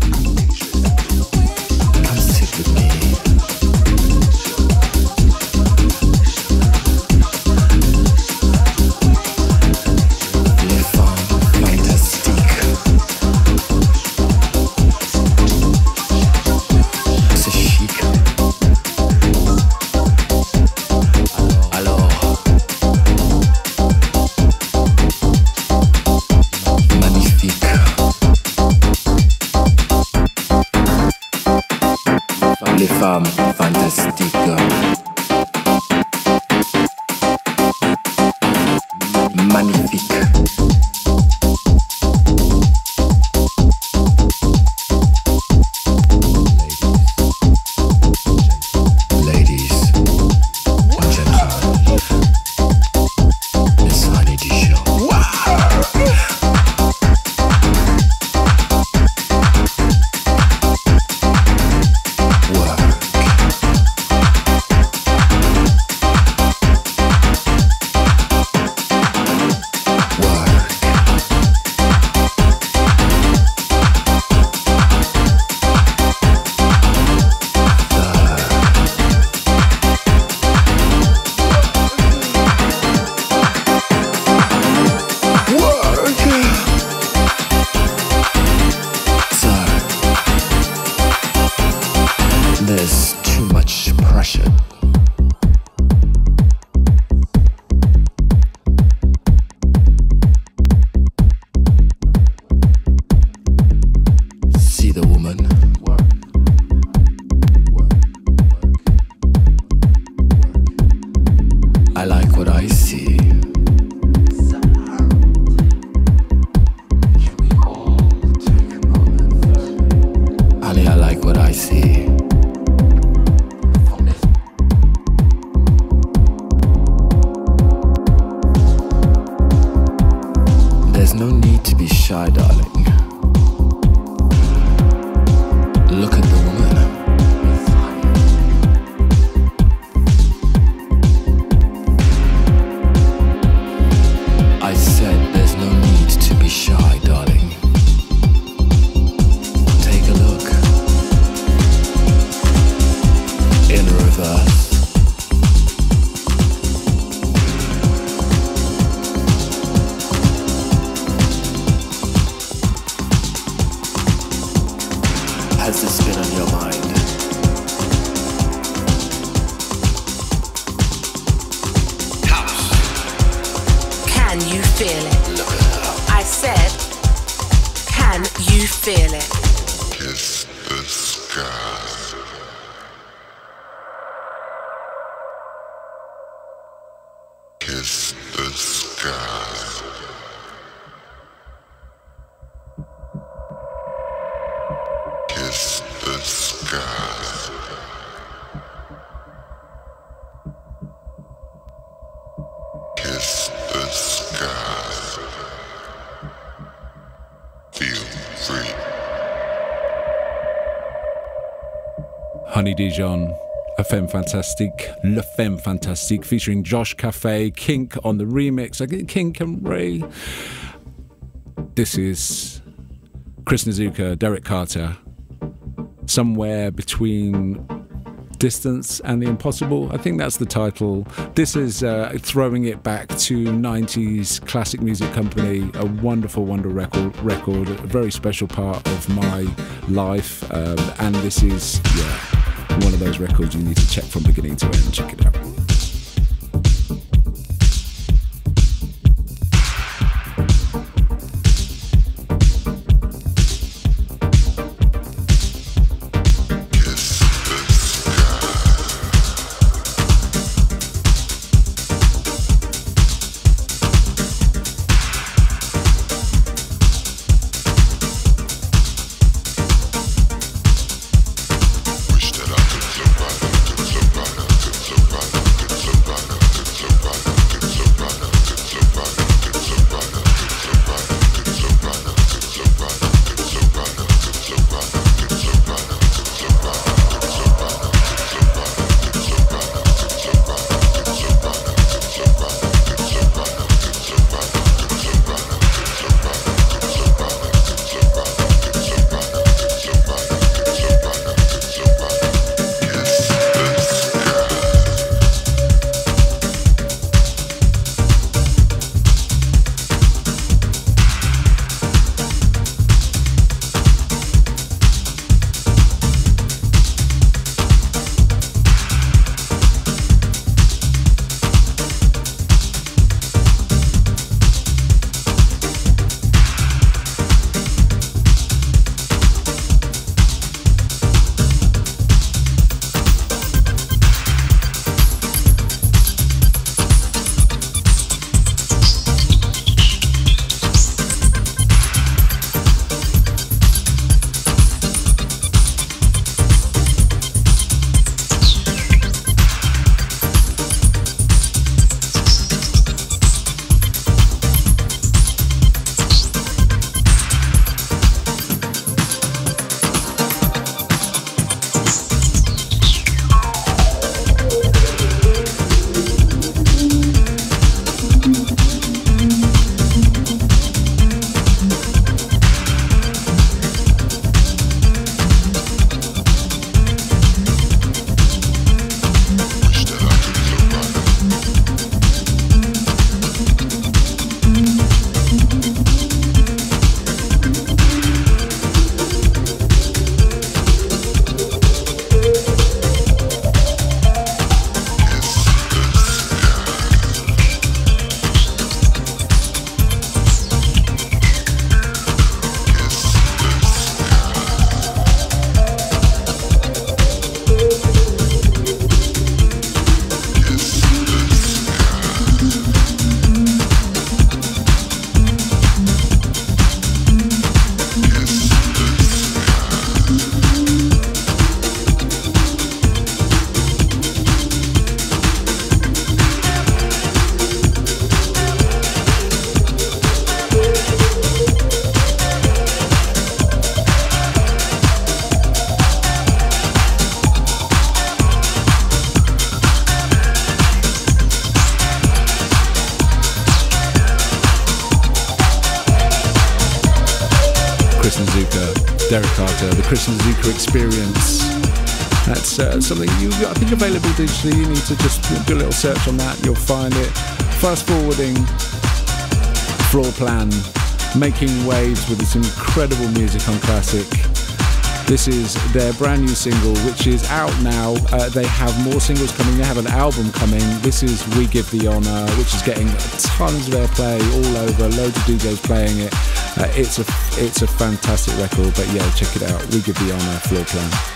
Dijon, A Femme Fantastique, Le Femme Fantastique, featuring Josh Caffe, Kink on the remix. I Kink and Ray. This is Chris Nazuka, Derrick Carter, somewhere between Distance and the Impossible. I think that's the title. This is uh, throwing it back to 90s classic music company, a wonderful, wonder record, record, a very special part of my life. Um, and this is, yeah, one of those records you need to check from beginning to end. Check it out. Experience. That's uh, something you, I think, available digitally. You need to just do a little search on that. You'll find it. Fast forwarding, Floorplan, making waves with this incredible music on classic. This is their brand new single, which is out now. Uh, they have more singles coming. They have an album coming. This is We Give the Honor, which is getting tons of airplay all over. Loads of DJs playing it. Uh, it's a it's a fantastic record. But yeah, check it out. We Give the Honor, Floorplan.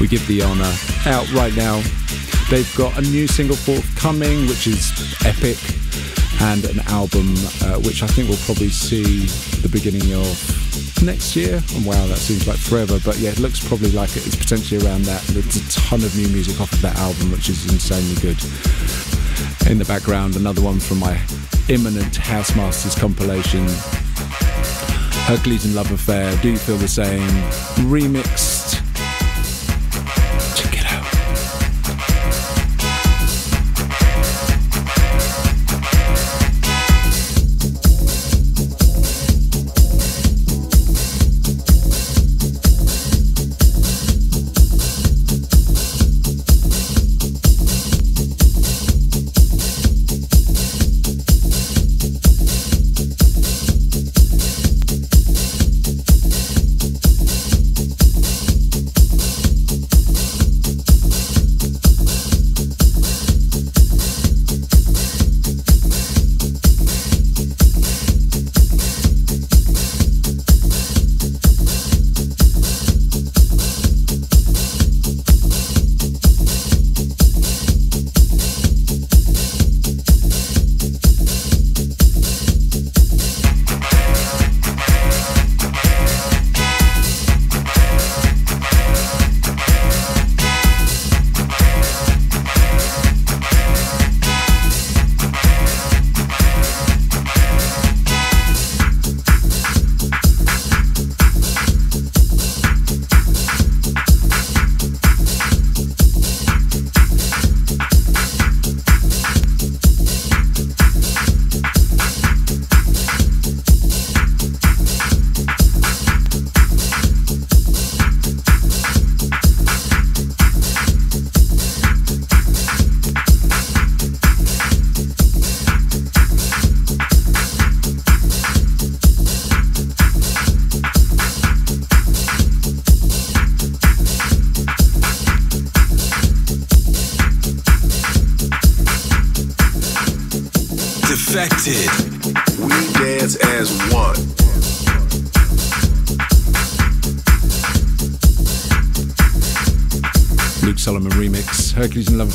We give the honour out right now. They've got a new single forthcoming, which is epic, and an album uh, which I think we'll probably see the beginning of next year. And wow, that seems like forever, but yeah, it looks probably like it's potentially around that. There's a ton of new music off of that album, which is insanely good. In the background, another one from my imminent House Masters compilation. Hercules and Love Affair, Do You Feel the Same? Remixed.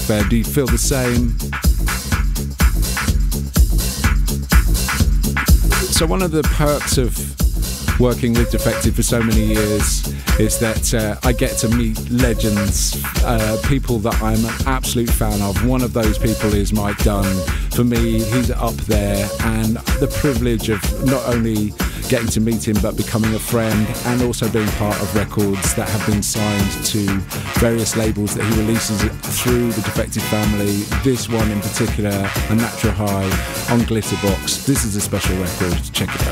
Do you feel the same? So one of the perks of working with Defected for so many years is that uh, I get to meet legends, uh, people that I'm an absolute fan of. One of those people is Mike Dunn. For me, he's up there, and the privilege of not only getting to meet him but becoming a friend and also being part of records that have been signed to various labels that he releases through the Defected family. This one in particular, A Natural High on Glitterbox. This is a special record. Check it out.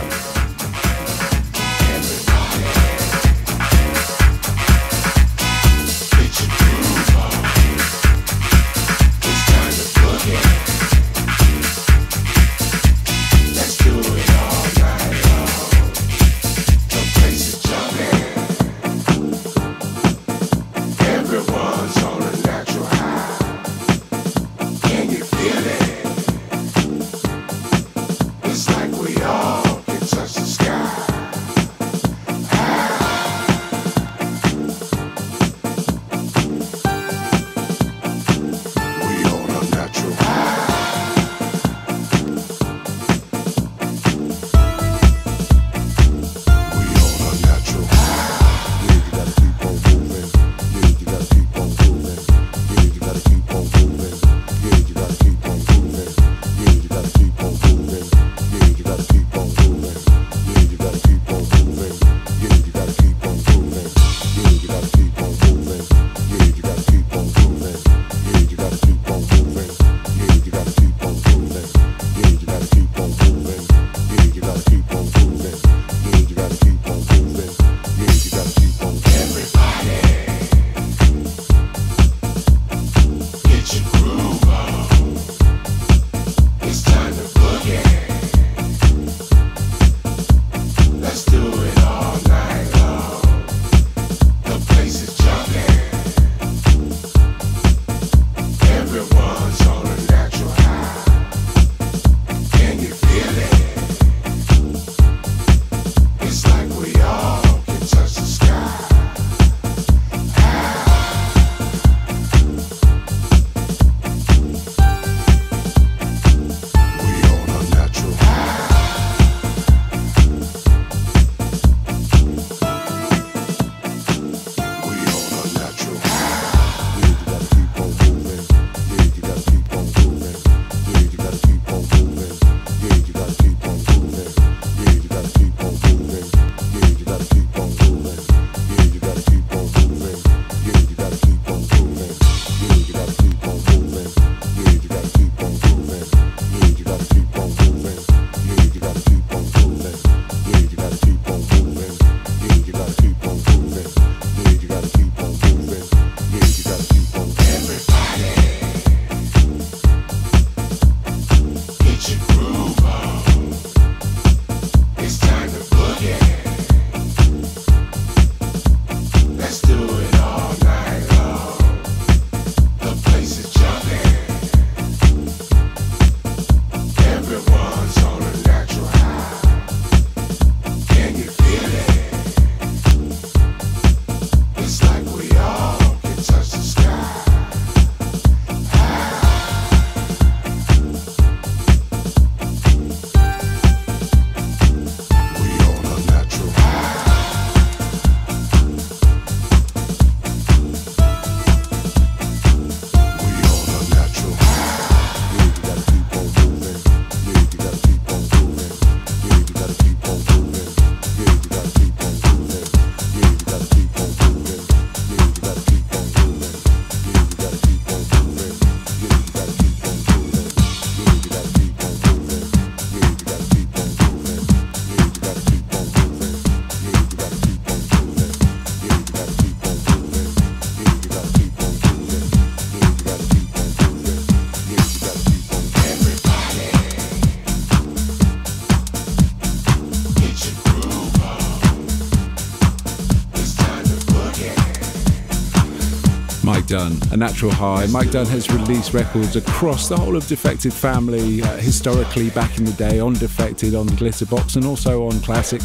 Dunn, A Natural High. Mike Dunn has released records across the whole of Defected family, uh, historically back in the day on Defected, on Glitterbox, and also on Classic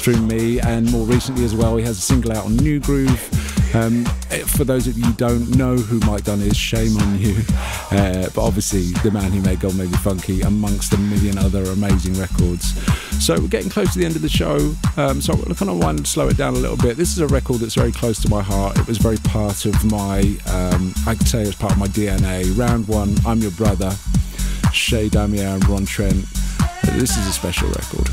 through me, and more recently as well, he has a single out on New Groove. Um, eh, for those of you who don't know who Mike Dunn is, shame on you. Uh, but obviously, the man who made God Made Me Funky, amongst a million other amazing records. So we're getting close to the end of the show. Um, so kind of want to slow it down a little bit. This is a record that's very close to my heart. It was very part of my, um, I could say it was part of my DNA. Round one, I'm Your Brother, Chez Damier and Ron Trent. This is a special record.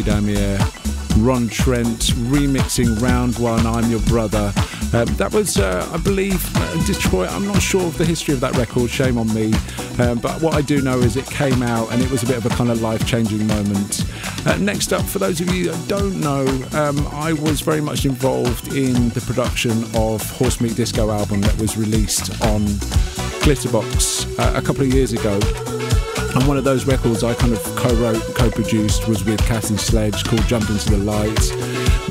Chez Damier, Ron Trent remixing Round One, I'm Your Brother. Um, that was, uh, I believe, uh, Detroit. I'm not sure of the history of that record, shame on me. Um, but what I do know is it came out and it was a bit of a kind of life changing moment. Uh, next up, for those of you that don't know, um, I was very much involved in the production of Horse Meat Disco album that was released on Glitterbox uh, a couple of years ago. And one of those records I kind of co-wrote, co-produced was with Kathy Sledge called Jump Into the Light.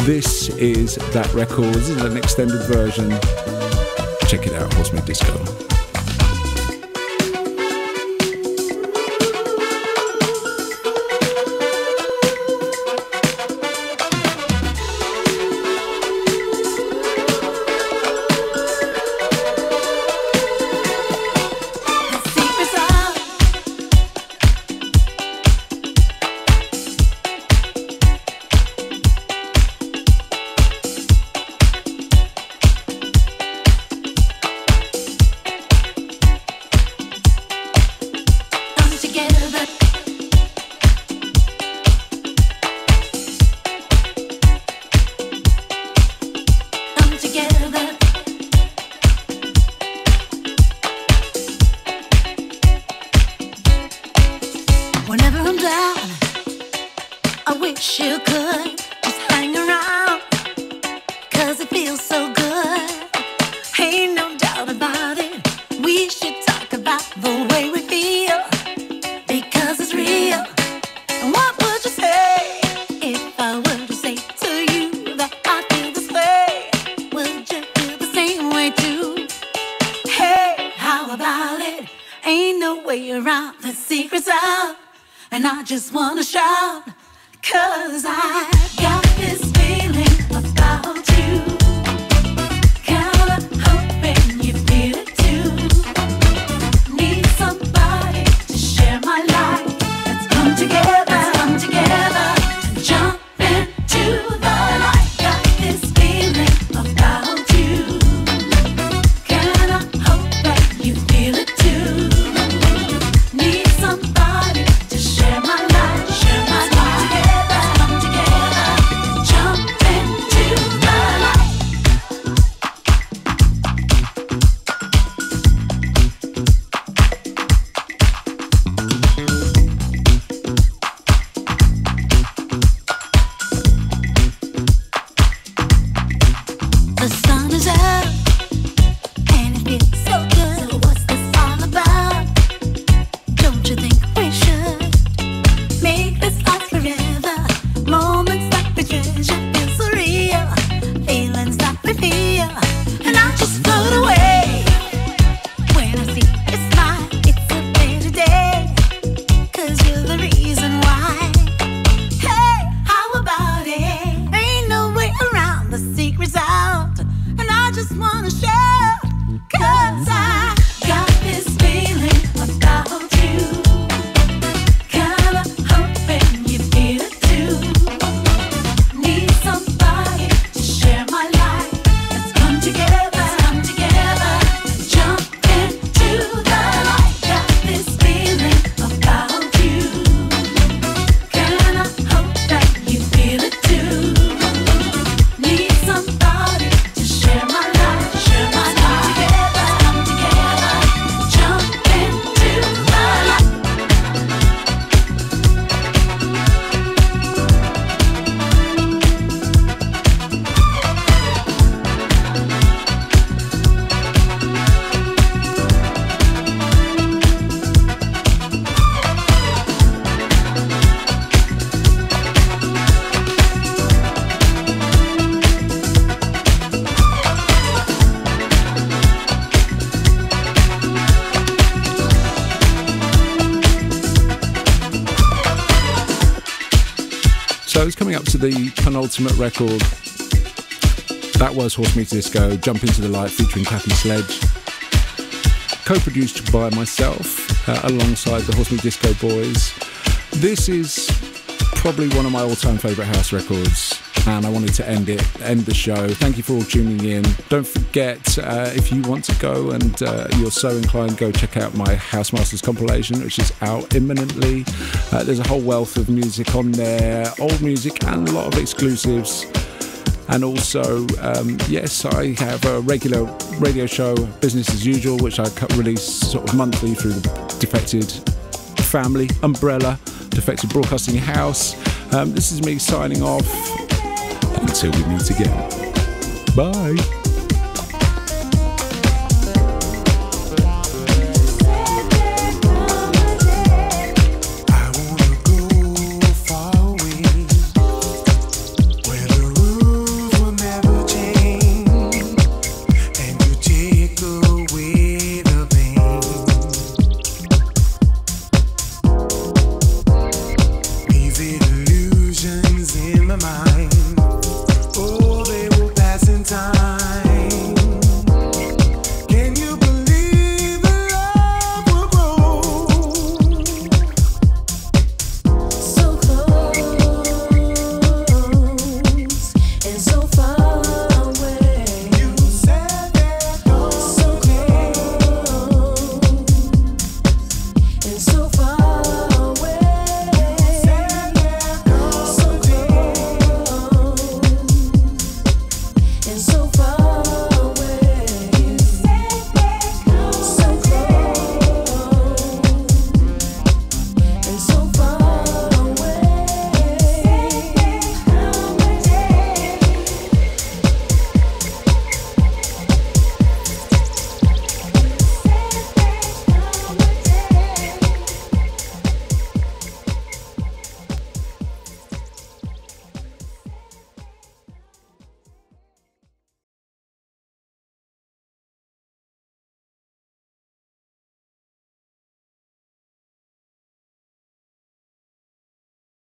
This is that record. This is an extended version. Check it out, Horsemeat Disco. The penultimate record. That was Horse Meat Disco, Jump Into the Light featuring Kathy Sledge. Co-produced by myself uh, alongside the Horse Meat Disco boys. This is probably one of my all-time favourite house records. And I wanted to end it, end the show. Thank you for all tuning in. Don't forget, uh, if you want to go and uh, you're so inclined, go check out my House Masters compilation, which is out imminently. Uh, there's a whole wealth of music on there, old music and a lot of exclusives. And also, um, yes, I have a regular radio show, Business as Usual, which I release sort of monthly through the Defected family umbrella, Defected Broadcasting House. Um, this is me signing off until we meet again. Bye.